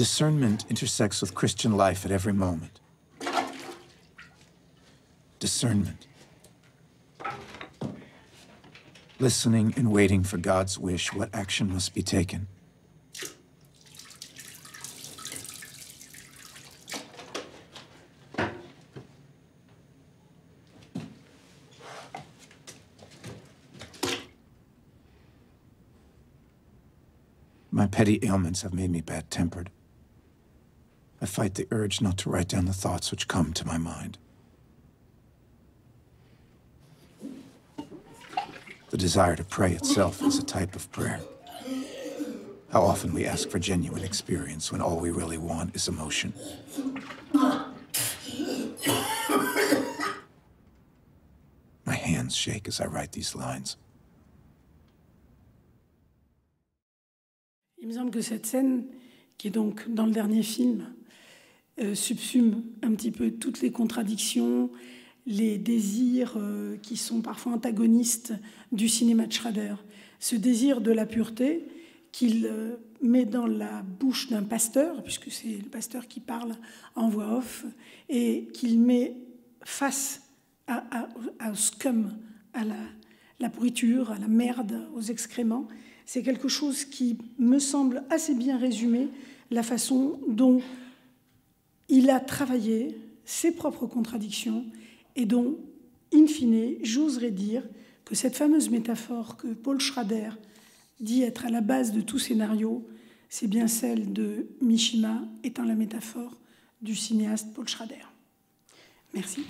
Discernment intersects with Christian life at every moment. Discernment. Listening and waiting for God's wish what action must be taken. My petty ailments have made me bad tempered. I fight the urge not to write down the thoughts which come to my mind. The desire to pray itself is a type of prayer. How often we ask for genuine experience when all we really want is emotion. My hands shake as I write these lines. Il me semble que cette scène, qui est donc dans le dernier film, euh, subsume un petit peu toutes les contradictions, les désirs euh, qui sont parfois antagonistes du cinéma de Schrader. Ce désir de la pureté qu'il euh, met dans la bouche d'un pasteur, puisque c'est le pasteur qui parle en voix off, et qu'il met face à, à- au scum, à la, la pourriture, à la merde, aux excréments. C'est quelque chose qui me semble assez bien résumer la façon dont il a travaillé ses propres contradictions et dont, in fine, j'oserais dire que cette fameuse métaphore que Paul Schrader dit être à la base de tout scénario, c'est bien celle de Mishima étant la métaphore du cinéaste Paul Schrader. Merci.